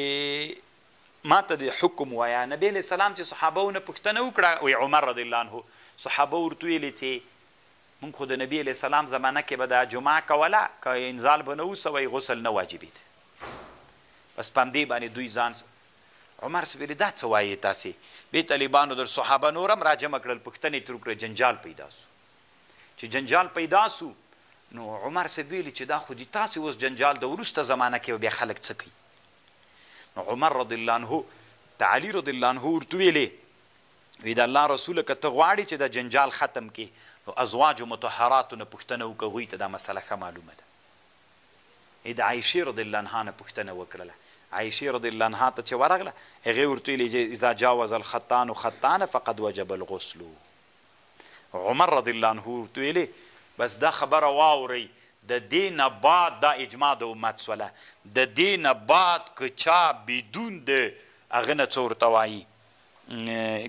ماته دې حکم وایه، نبي علیه السلام چې صحابه وو نه پوښتنه وکړه وایي عمر رضی الله عنه صحابه وو ورته ویلې چې مونږ خو د نبي علیه السلام زمانه کې به دا جمعه کوله که انزال به نه وو سوی غسل نه واجبیده بس په همدې باندې دوی ځان عمر څه ویلې دا څه وایې تاسې بې طالبانو در صحابه نور هم راجمع کړل پوښتنه یې ترې وکړه جنجال پیدا سو چې جنجال پیدا سو نو عمر څه ویلې چې دا خو دي تاسې اوس جنجال د وروسته زمانه کې به بیا خلک څه کوي نو عمر رضی الله عنه ته علی رضی الله عنه ورته ویلې وی د الله رسوله که ته غواړې چې دا جنجال ختم کې نو ازواج مطهراتو نه پوښتنه وکړه هغوی ته دا مسله ښه معلومه ده ای د عایشې رضی الله عنها نه پوښتنه وکړله عایشې رضی الله عنها ته چې ورغله هغې ورته ویلې اذا جاوز الختان ختان فقد وجب الغسل عمر رضی الله عنه ورته ویلې، بس دا خبره واورئ، د دې نه بعد دا اجماع د امت سوله، د دې نه بعد که چا بدون د هغه نه څه ورته وايي،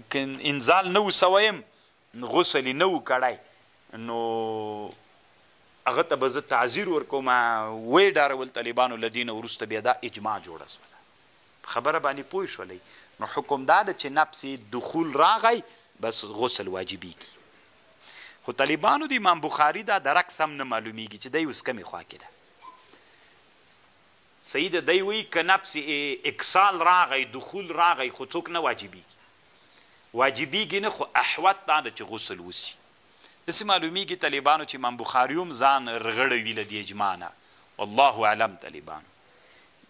که انزال نه وو سوی هم غسل یې نه وو کړی، نو هغه ته به زه تعزیر ورکوم، ویې ډارول طالبانو، له دې نه وروسته بیا دا اجماع جوړه سوله. په خبره باندې پوه شولئ؟ نو حکم دا ده چې نه پسې دخول راغی بس غسل واجبیږي. خو طالبانو د امام بخاري دا درک سم نه معلومیږي چې دی اوس کومې خوا کې ده؟ صحیح ده دی وایي که نه پسې اکسال راغی، دخول راغی، خو څوک نه واجبیږي. واجبیږي نه خو احوط دا ده چې غسل وشي. داسې معلومیږي طالبانو چې امام بخاري هم ځان رغړوي له دې اجماع نه. والله اعلم طالبانو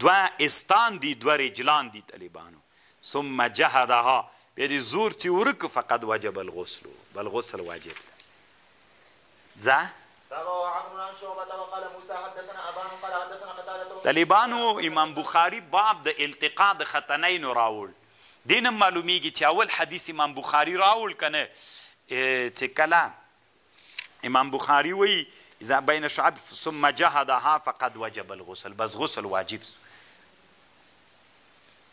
دوه استان دي دوه رجلان دي طالبانو ثم جهدها بیا دې زور چې ورک فقد وجب الغسل بل غسل واجب ده ځه طالبانو امام بخاری باب د التقاء د ختنین راول دینم معلومیږي چې اول حدیث امام بخاری راول کنه چې کله امام بخاری وایی اذا بین شعب ثم جهدها فقد وجب الغسل بس غسل واجب سو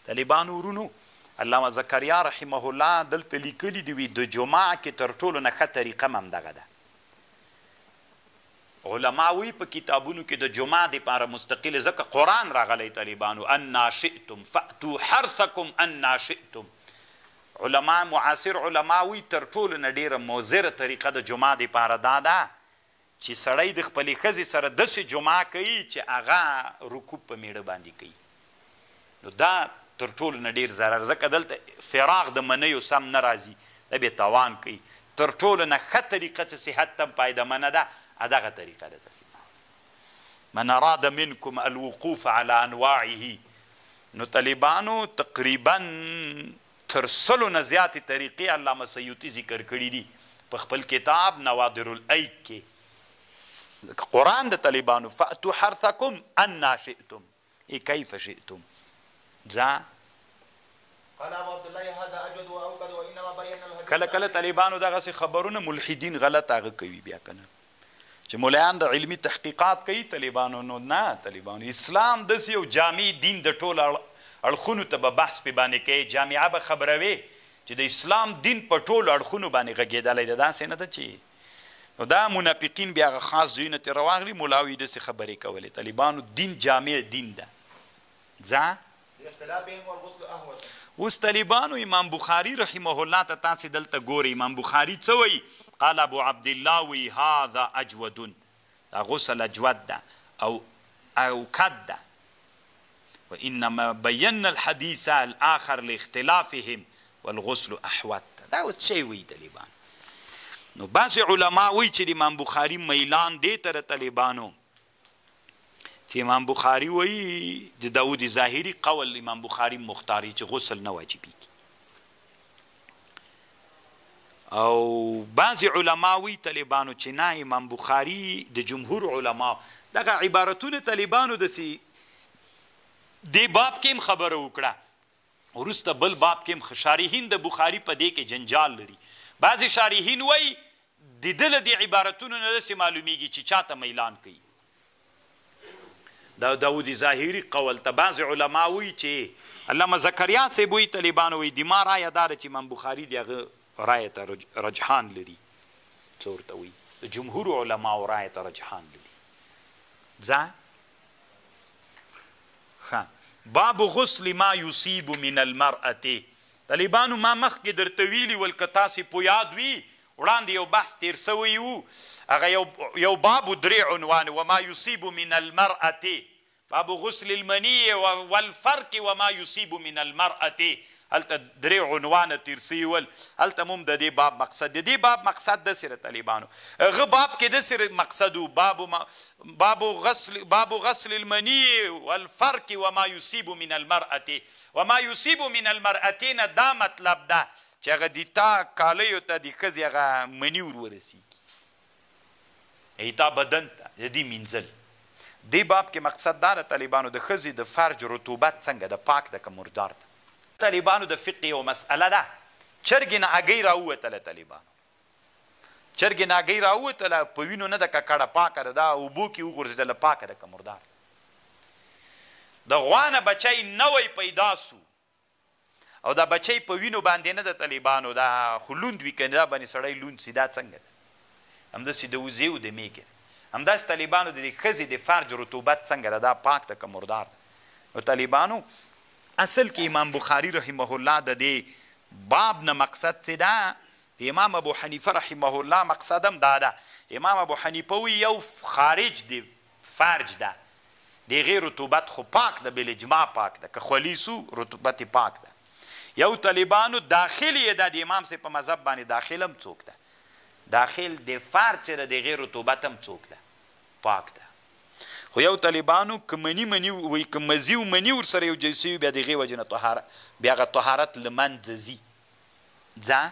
طالبانو ورونو علامه زکریا رحمه الله دلته لیکلی دی وی د جمعه کې تر ټولو نه ښه طریقه هم دغه ده علما وی په کتابونو کې د جمعه د پاره مستقل ځکه قران راغلی طالبانو ان شئتم فاتو حرثکم ان شئتم علماء معاصر علماء وایی تر ټولو نه ډیره مضره طریقه د جماع د پاره دا ده چی سړی د خپلی ښځی سره داسی جماع کوي چی هغه رکوب په میړه باندی کوي نو دا تر ټولو نه ډیر ضرر ځکه دلته فراغ د منیو سم نه راځي دا بیا تاوان کوي تر ټولو نه ښه طریقه چی صحت ته هم فایده منه ده هغه طریقه ده تر جماع وړي. من اراد منکم الوقوف علی انواعه نو طالبانو تقریبا تر سلو نه زیاتې طریقې علامه سیوطي ذکر کړي دي په خپل کتاب نوادر الایک کې ځکه قرآن د طالبانو فاتو حرثکم انا شئتم ای کیف شئتم ځا قال ابو عبد الله هذا اجود واوقد وانما بين الحديث کله کله طالبانو دغه سي خبرونه ملحدین غلط هغه کوي بیا کنه چې مولایان د علمی تحقیقات کوي طالبانو نو نه طالبانو اسلام د یو جامع دین د ټول اړخونو ته به بحث په باندې کوي جامعه به خبروي چې د اسلام دین په ټول اړخونو باندې غږیدلې ده داسې نه ده چې نو دا منافقین بیا هغه خاص ځایونو ته راغلي ملاوي داسې خبرې کولې طالبانو دین جامع دین ده ځا اوس طالبانو امام بخاری رحمه الله ته تاسو دلته ګوري امام بخاری څه وایي قال ابو عبد الله وی هذا اجود دا غسل اجود ده او اوکد ده وانما بینا الحدیث الاخر لاختلافهم والغسل احوط ده دا اوس چه وایی طلبانو نو بعضی علماء وایی چه د امام بخاری میلان دی ته د طلبانو چه امام بخاری وایی د داود ظاهری قول امام بخاری مختاری چه غسل نه واجبیږی. او بعض علما وی طالبانو چی نه امام بخاری د جمهور علماو دغه عبارتونه طالبانو دسی دی باب کی هم خبره وکړه وروسته بل باب کی هم ښه شارحین د بخاری په دی کی جنجال لری بعضی شارحین وایی دده له دی عبارتونو نه داسی معلومیږی چی چاته میلان کوي. د داودي ظاهري قول ته بعضې علماء وایي چې علامه زکریا صیب وایي طالبان وایي دما رایه دا ده چې امام بخاري د هغه رایې ته رجحان لري څه ورته وایي د جمهور علماو رایې ته رجحان لري ځا ښه باب غسل ما یصیب من المرأه طالبانو ما مخکې درته ویلي ول که تاسې په یاد وي وړاندې یو بحث تیر شوی وو هغه یو یو باب وو درې عنوان وما یصیب من المرأة باب غسل المنی والفرق وما یصیب من المرأة هلته درې عنوان تیر شوی ول هلته مو هم ددې باب مقصد ددې باب مقصد داسې د طالبانو هغه باب کې داسې مقصد وو باب باب غسل باب غسل المنی والفرق وما یصیب من المرأة وما یصیب من المرأة نه دا مطلب ده چې هغه دیتا کالیو ته د ښځې هغه مني ور ورسېږي ایتا بدن ته د دې مینځل دې باب کې مقصد دا د طالبانو د ښځې د فرج رطوبت څنګه د پاک ده که مردار ده طالبانو د فقه یو مسئله ده چرګې نه هګۍ راووتله طالبانو چرګې نه هګۍ راووتله په وینو نه ده ککړه پاکه ده دا اوبو کې وغورځېدله پاکه ده که مردار ده د غوا نه بچی نوی پیدا سو او دا بچی په وینو باندی نه دطالبانو دا خو لوند وی کنی دا باندی سړی لوند سی دا څنګه ده همداسی د وزی او د میږی ده همداسی طالبانو د دی ښځی د فرج رطوبت څنګه ده دا پاک ده که مردار ده نو طالبانو اصل کی امام بخاری رحمه الله د دی باب نه مقصد څه ده د امام ابو حنیفه رحمه الله مقصد هم دا ده امام ابو حنیفه وی یو خارج دی فرج ده د هغې رطوبت خو پاک ده بالاجماع پاک ده که خولي سو رطوبت يې پاک ده يو طالبانو داخل يې ده د امام صاحب په مذهب باندې داخل هم څوک ده داخل د فرج چه ده د هغې رطوبت هم څوک ده پاک ده خو يو طالبانو که مني مني وي که مزي او مني ورسره يو جای سوي بيا د هغې وجه نه طهارت بيا هغه طهارت له منځه ځي ځه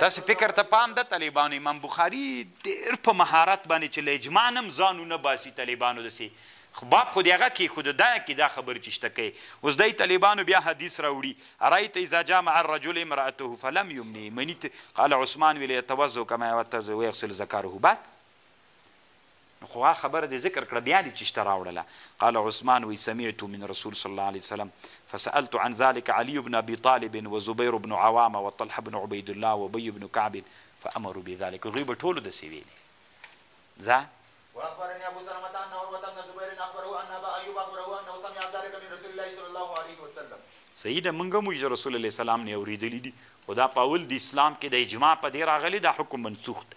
تاسو فکر ته پام ده طالبانو امام بخاری ډیر په مهارت باندې چې له اجماع نه هم ځان ونه باسي طالبانو داسې باب خو دې هغه کېښود دا کې دا خبرې چې شته کوي اوس دی طالبانو بیا حدیث راوړي ارایت اذا جامع الرجل امراته فلم یمنی منی قال عثمان ویل یتوضا کما یتوضا ویغسل ذکره بس پخوا خبره دې ذکر کړه بیا دې چشته راوړله قال عثمان وایي سمعت من رسول صلی الله علیه وسلم فسألت عن ذلک علی بن ابی طالب وزبیر بن عوام وطلحه بن عبید الله وابی بن کعب فامروا بذلک هغوی به ټولو داسې ویلې ځه واخبرني ابو سلمة ان عروة بن زبير اخبره ان ابا ايوب اخبره انه سمع ذلك من رسول الله صلى الله عليه وسلم. صحیح ده مونږ هم وایو چې رسول الله سلام نه اوریدلي دي خو دا په اول د اسلام کې د اجماع په دې راغلي دا حکم منسوخ دی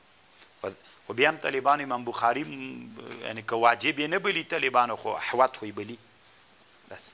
خو بیا هم طالبانو امام بخاری یعنی که واجب یې نه بلی طالبانو خو حوت خو یې بلی بس